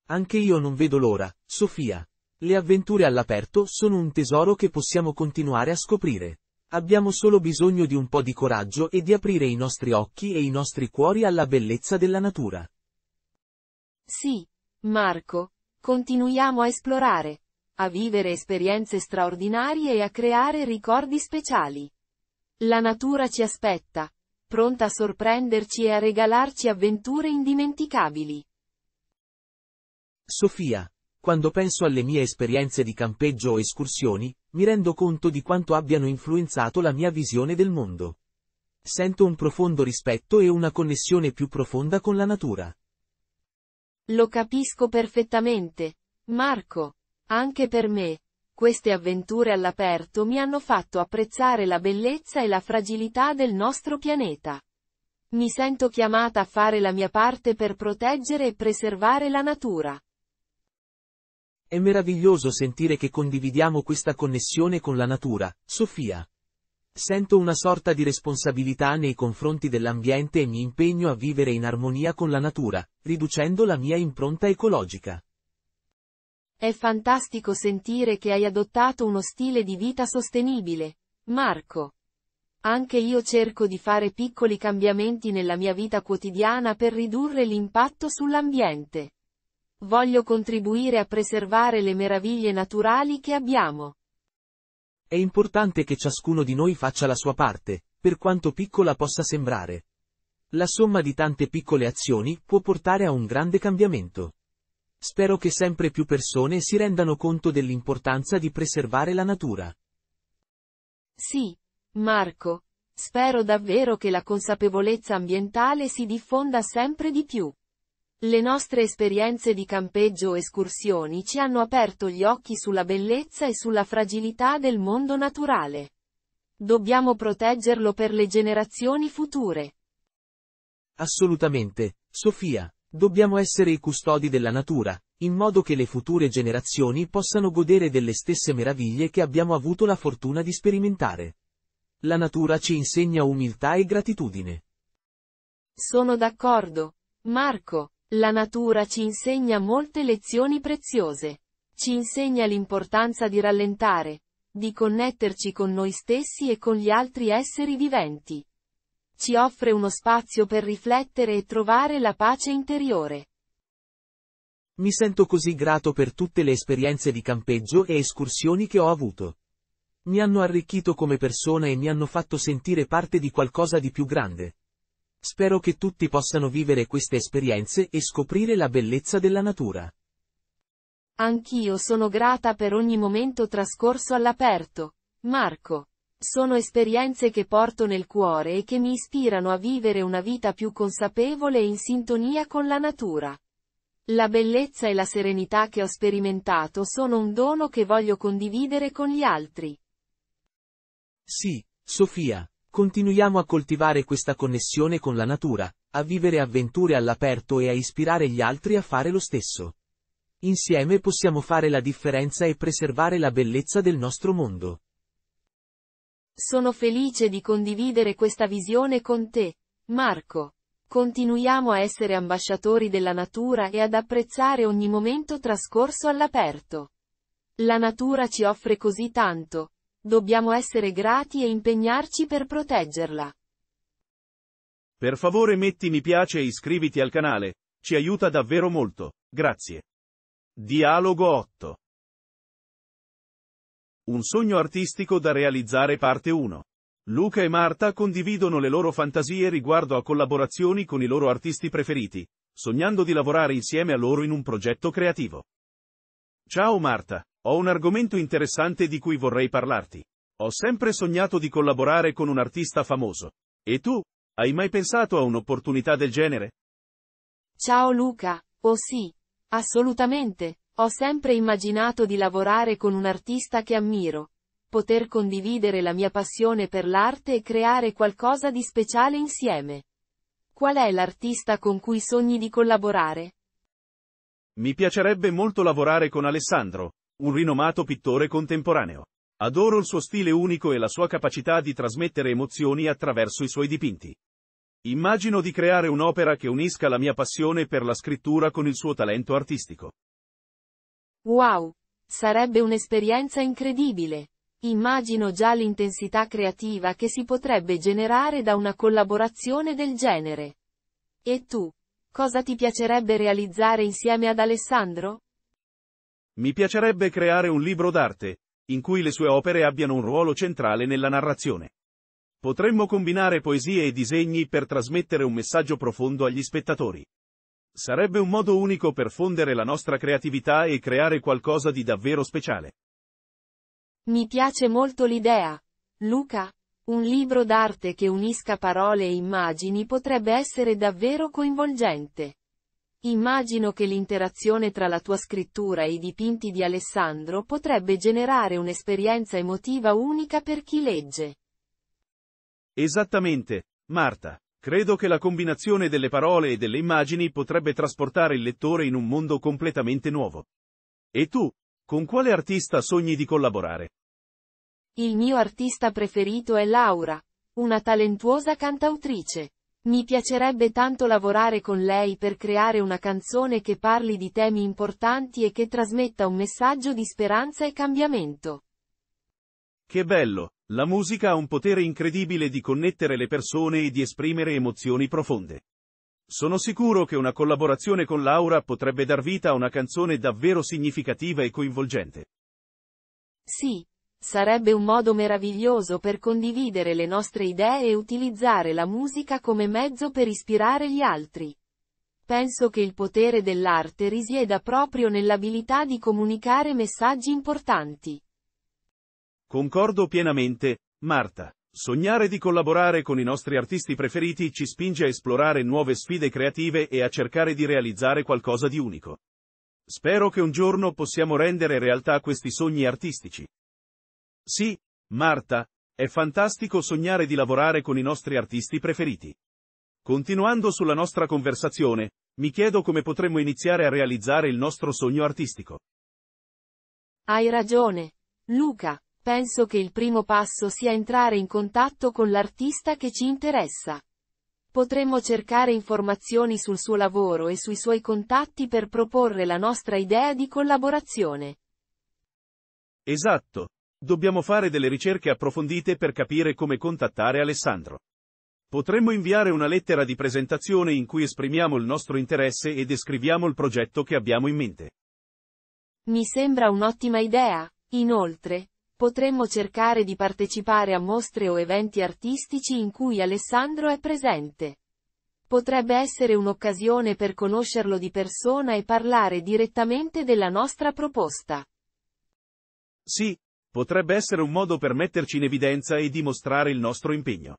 [SPEAKER 3] Anche io non vedo l'ora, Sofia. Le avventure all'aperto sono un tesoro che possiamo continuare a scoprire. Abbiamo solo bisogno di un po' di coraggio e di aprire i nostri occhi e i nostri cuori alla bellezza della natura.
[SPEAKER 2] Sì, Marco, continuiamo a esplorare, a vivere esperienze straordinarie e a creare ricordi speciali. La natura ci aspetta, pronta a sorprenderci e a regalarci avventure indimenticabili.
[SPEAKER 3] Sofia, quando penso alle mie esperienze di campeggio o escursioni, mi rendo conto di quanto abbiano influenzato la mia visione del mondo. Sento un profondo rispetto e una connessione più profonda con la natura.
[SPEAKER 2] Lo capisco perfettamente, Marco. Anche per me, queste avventure all'aperto mi hanno fatto apprezzare la bellezza e la fragilità del nostro pianeta. Mi sento chiamata a fare la mia parte per proteggere e preservare la natura.
[SPEAKER 3] È meraviglioso sentire che condividiamo questa connessione con la natura, Sofia. Sento una sorta di responsabilità nei confronti dell'ambiente e mi impegno a vivere in armonia con la natura, riducendo la mia impronta ecologica.
[SPEAKER 2] È fantastico sentire che hai adottato uno stile di vita sostenibile, Marco. Anche io cerco di fare piccoli cambiamenti nella mia vita quotidiana per ridurre l'impatto sull'ambiente. Voglio contribuire a preservare le meraviglie naturali che abbiamo.
[SPEAKER 3] È importante che ciascuno di noi faccia la sua parte, per quanto piccola possa sembrare. La somma di tante piccole azioni può portare a un grande cambiamento. Spero che sempre più persone si rendano conto dell'importanza di preservare la natura.
[SPEAKER 2] Sì, Marco. Spero davvero che la consapevolezza ambientale si diffonda sempre di più. Le nostre esperienze di campeggio o escursioni ci hanno aperto gli occhi sulla bellezza e sulla fragilità del mondo naturale. Dobbiamo proteggerlo per le generazioni future.
[SPEAKER 3] Assolutamente, Sofia. Dobbiamo essere i custodi della natura, in modo che le future generazioni possano godere delle stesse meraviglie che abbiamo avuto la fortuna di sperimentare. La natura ci insegna umiltà e gratitudine.
[SPEAKER 2] Sono d'accordo. Marco, la natura ci insegna molte lezioni preziose. Ci insegna l'importanza di rallentare, di connetterci con noi stessi e con gli altri esseri viventi ci offre uno spazio per riflettere e trovare la pace interiore.
[SPEAKER 3] Mi sento così grato per tutte le esperienze di campeggio e escursioni che ho avuto. Mi hanno arricchito come persona e mi hanno fatto sentire parte di qualcosa di più grande. Spero che tutti possano vivere queste esperienze e scoprire la bellezza della natura.
[SPEAKER 2] Anch'io sono grata per ogni momento trascorso all'aperto. Marco. Sono esperienze che porto nel cuore e che mi ispirano a vivere una vita più consapevole e in sintonia con la natura. La bellezza e la serenità che ho sperimentato sono un dono che voglio condividere con gli altri.
[SPEAKER 3] Sì, Sofia, continuiamo a coltivare questa connessione con la natura, a vivere avventure all'aperto e a ispirare gli altri a fare lo stesso. Insieme possiamo fare la differenza e preservare la bellezza del nostro mondo.
[SPEAKER 2] Sono felice di condividere questa visione con te, Marco. Continuiamo a essere ambasciatori della natura e ad apprezzare ogni momento trascorso all'aperto. La natura ci offre così tanto. Dobbiamo essere grati e impegnarci per proteggerla.
[SPEAKER 1] Per favore metti mi piace e iscriviti al canale, ci aiuta davvero molto, grazie. Dialogo 8 Un sogno artistico da realizzare parte 1 Luca e Marta condividono le loro fantasie riguardo a collaborazioni con i loro artisti preferiti, sognando di lavorare insieme a loro in un progetto creativo. Ciao Marta, ho un argomento interessante di cui vorrei parlarti. Ho sempre sognato di collaborare con un artista famoso. E tu, hai mai pensato a un'opportunità del genere?
[SPEAKER 2] Ciao Luca, oh sì, assolutamente, ho sempre immaginato di lavorare con un artista che ammiro, poter condividere la mia passione per l'arte e creare qualcosa di speciale insieme. Qual è l'artista con cui sogni di collaborare?
[SPEAKER 1] Mi piacerebbe molto lavorare con Alessandro, un rinomato pittore contemporaneo. Adoro il suo stile unico e la sua capacità di trasmettere emozioni attraverso i suoi dipinti. Immagino di creare un'opera che unisca la mia passione per la scrittura con il suo talento artistico.
[SPEAKER 2] Wow! Sarebbe un'esperienza incredibile. Immagino già l'intensità creativa che si potrebbe generare da una collaborazione del genere. E tu? Cosa ti piacerebbe realizzare insieme ad Alessandro?
[SPEAKER 1] Mi piacerebbe creare un libro d'arte, in cui le sue opere abbiano un ruolo centrale nella narrazione. Potremmo combinare poesie e disegni per trasmettere un messaggio profondo agli spettatori. Sarebbe un modo unico per fondere la nostra creatività e creare qualcosa di davvero speciale.
[SPEAKER 2] Mi piace molto l'idea. Luca, un libro d'arte che unisca parole e immagini potrebbe essere davvero coinvolgente. Immagino che l'interazione tra la tua scrittura e i dipinti di Alessandro potrebbe generare un'esperienza emotiva unica per chi legge.
[SPEAKER 1] Esattamente, Marta. Credo che la combinazione delle parole e delle immagini potrebbe trasportare il lettore in un mondo completamente nuovo. E tu, con quale artista sogni di collaborare?
[SPEAKER 2] Il mio artista preferito è Laura, una talentuosa cantautrice. Mi piacerebbe tanto lavorare con lei per creare una canzone che parli di temi importanti e che trasmetta un messaggio di speranza e cambiamento.
[SPEAKER 1] Che bello! La musica ha un potere incredibile di connettere le persone e di esprimere emozioni profonde. Sono sicuro che una collaborazione con Laura potrebbe dar vita a una canzone davvero significativa e coinvolgente.
[SPEAKER 2] Sì, sarebbe un modo meraviglioso per condividere le nostre idee e utilizzare la musica come mezzo per ispirare gli altri. Penso che il potere dell'arte risieda proprio nell'abilità di comunicare messaggi importanti.
[SPEAKER 1] Concordo pienamente, Marta. Sognare di collaborare con i nostri artisti preferiti ci spinge a esplorare nuove sfide creative e a cercare di realizzare qualcosa di unico. Spero che un giorno possiamo rendere realtà questi sogni artistici. Sì, Marta, è fantastico sognare di lavorare con i nostri artisti preferiti. Continuando sulla nostra conversazione, mi chiedo come potremmo iniziare a realizzare il nostro sogno artistico.
[SPEAKER 2] Hai ragione, Luca. Penso che il primo passo sia entrare in contatto con l'artista che ci interessa. Potremmo cercare informazioni sul suo lavoro e sui suoi contatti per proporre la nostra idea di collaborazione.
[SPEAKER 1] Esatto. Dobbiamo fare delle ricerche approfondite per capire come contattare Alessandro. Potremmo inviare una lettera di presentazione in cui esprimiamo il nostro interesse e descriviamo il progetto che abbiamo in mente.
[SPEAKER 2] Mi sembra un'ottima idea. Inoltre, Potremmo cercare di partecipare a mostre o eventi artistici in cui Alessandro è presente. Potrebbe essere un'occasione per conoscerlo di persona e parlare direttamente della nostra proposta.
[SPEAKER 1] Sì, potrebbe essere un modo per metterci in evidenza e dimostrare il nostro impegno.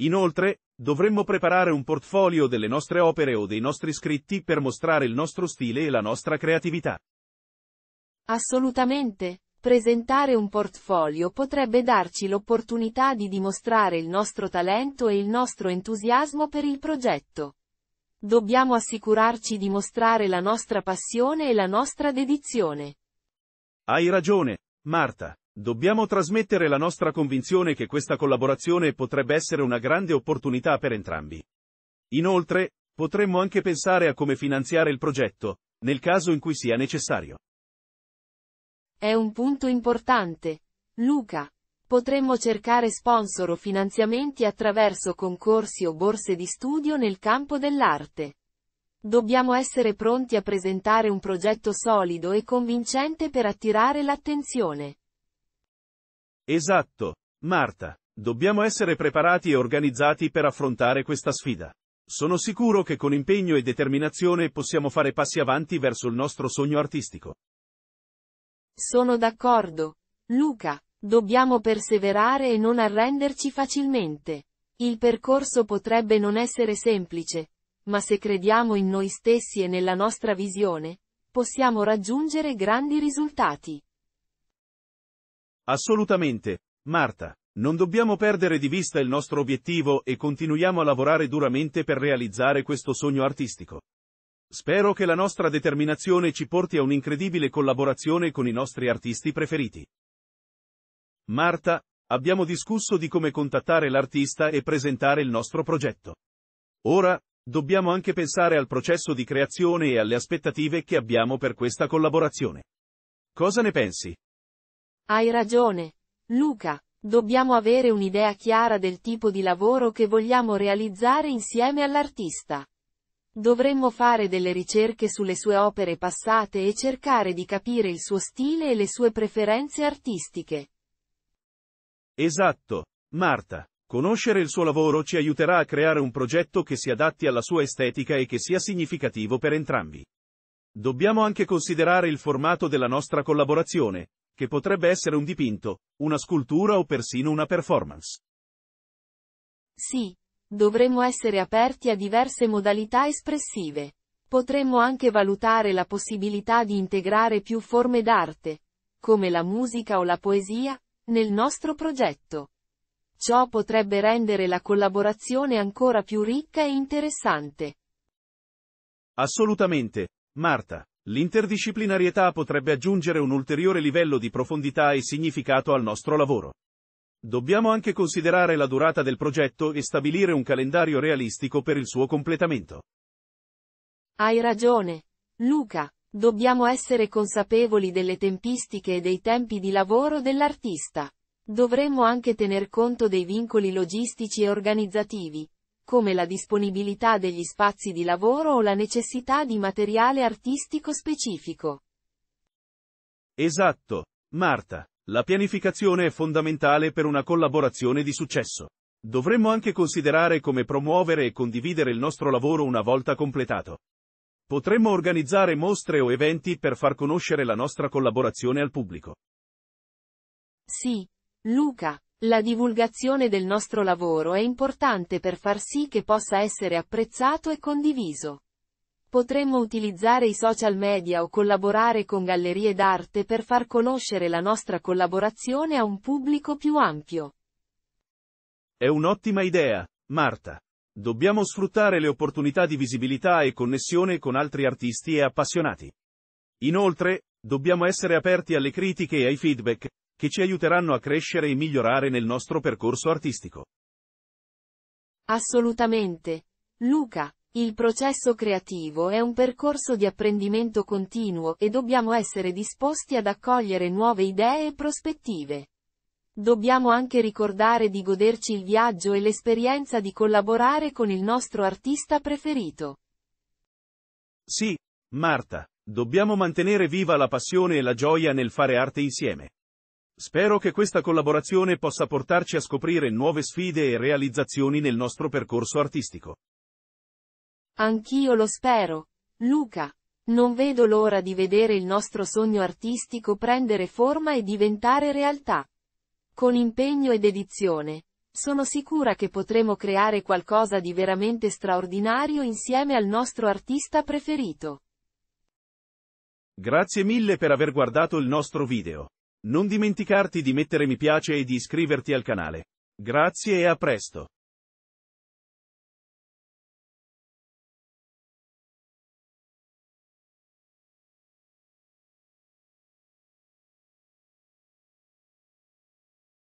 [SPEAKER 1] Inoltre, dovremmo preparare un portfolio delle nostre opere o dei nostri scritti per mostrare il nostro stile e la nostra creatività.
[SPEAKER 2] Assolutamente. Presentare un portfolio potrebbe darci l'opportunità di dimostrare il nostro talento e il nostro entusiasmo per il progetto. Dobbiamo assicurarci di mostrare la nostra passione e la nostra dedizione.
[SPEAKER 1] Hai ragione, Marta. Dobbiamo trasmettere la nostra convinzione che questa collaborazione potrebbe essere una grande opportunità per entrambi. Inoltre, potremmo anche pensare a come finanziare il progetto, nel caso in cui sia necessario.
[SPEAKER 2] È un punto importante. Luca. Potremmo cercare sponsor o finanziamenti attraverso concorsi o borse di studio nel campo dell'arte. Dobbiamo essere pronti a presentare un progetto solido e convincente per attirare l'attenzione.
[SPEAKER 1] Esatto, Marta. Dobbiamo essere preparati e organizzati per affrontare questa sfida. Sono sicuro che con impegno e determinazione possiamo fare passi avanti verso il nostro sogno artistico.
[SPEAKER 2] Sono d'accordo. Luca, dobbiamo perseverare e non arrenderci facilmente. Il percorso potrebbe non essere semplice, ma se crediamo in noi stessi e nella nostra visione, possiamo raggiungere grandi risultati.
[SPEAKER 1] Assolutamente, Marta. Non dobbiamo perdere di vista il nostro obiettivo e continuiamo a lavorare duramente per realizzare questo sogno artistico. Spero che la nostra determinazione ci porti a un'incredibile collaborazione con i nostri artisti preferiti. Marta, abbiamo discusso di come contattare l'artista e presentare il nostro progetto. Ora, dobbiamo anche pensare al processo di creazione e alle aspettative che abbiamo per questa collaborazione. Cosa ne pensi?
[SPEAKER 2] Hai ragione, Luca. Dobbiamo avere un'idea chiara del tipo di lavoro che vogliamo realizzare insieme all'artista. Dovremmo fare delle ricerche sulle sue opere passate e cercare di capire il suo stile e le sue preferenze artistiche.
[SPEAKER 1] Esatto, Marta. Conoscere il suo lavoro ci aiuterà a creare un progetto che si adatti alla sua estetica e che sia significativo per entrambi. Dobbiamo anche considerare il formato della nostra collaborazione, che potrebbe essere un dipinto, una scultura o persino una performance.
[SPEAKER 2] Sì, dovremmo essere aperti a diverse modalità espressive. Potremmo anche valutare la possibilità di integrare più forme d'arte, come la musica o la poesia, nel nostro progetto. Ciò potrebbe rendere la collaborazione ancora più ricca e interessante.
[SPEAKER 1] Assolutamente, Marta. L'interdisciplinarietà potrebbe aggiungere un ulteriore livello di profondità e significato al nostro lavoro. Dobbiamo anche considerare la durata del progetto e stabilire un calendario realistico per il suo completamento.
[SPEAKER 2] Hai ragione. Luca, dobbiamo essere consapevoli delle tempistiche e dei tempi di lavoro dell'artista. Dovremmo anche tener conto dei vincoli logistici e organizzativi, come la disponibilità degli spazi di lavoro o la necessità di materiale artistico specifico.
[SPEAKER 1] Esatto, Marta. La pianificazione è fondamentale per una collaborazione di successo. Dovremmo anche considerare come promuovere e condividere il nostro lavoro una volta completato. Potremmo organizzare mostre o eventi per far conoscere la nostra collaborazione al pubblico.
[SPEAKER 2] Sì, Luca, la divulgazione del nostro lavoro è importante per far sì che possa essere apprezzato e condiviso. Potremmo utilizzare i social media o collaborare con gallerie d'arte per far conoscere la nostra collaborazione a un pubblico più ampio.
[SPEAKER 1] È un'ottima idea, Marta. Dobbiamo sfruttare le opportunità di visibilità e connessione con altri artisti e appassionati. Inoltre, dobbiamo essere aperti alle critiche e ai feedback, che ci aiuteranno a crescere e migliorare nel nostro percorso artistico.
[SPEAKER 2] Assolutamente. Luca, il processo creativo è un percorso di apprendimento continuo e dobbiamo essere disposti ad accogliere nuove idee e prospettive. Dobbiamo anche ricordare di goderci il viaggio e l'esperienza di collaborare con il nostro artista preferito.
[SPEAKER 1] Sì, Marta, dobbiamo mantenere viva la passione e la gioia nel fare arte insieme. Spero che questa collaborazione possa portarci a scoprire nuove sfide e realizzazioni nel nostro percorso artistico.
[SPEAKER 2] Anch'io lo spero. Luca. Non vedo l'ora di vedere il nostro sogno artistico prendere forma e diventare realtà. Con impegno ed dedizione, sono sicura che potremo creare qualcosa di veramente straordinario insieme al nostro artista preferito.
[SPEAKER 1] Grazie mille per aver guardato il nostro video. Non dimenticarti di mettere mi piace e di iscriverti al canale. Grazie e a presto.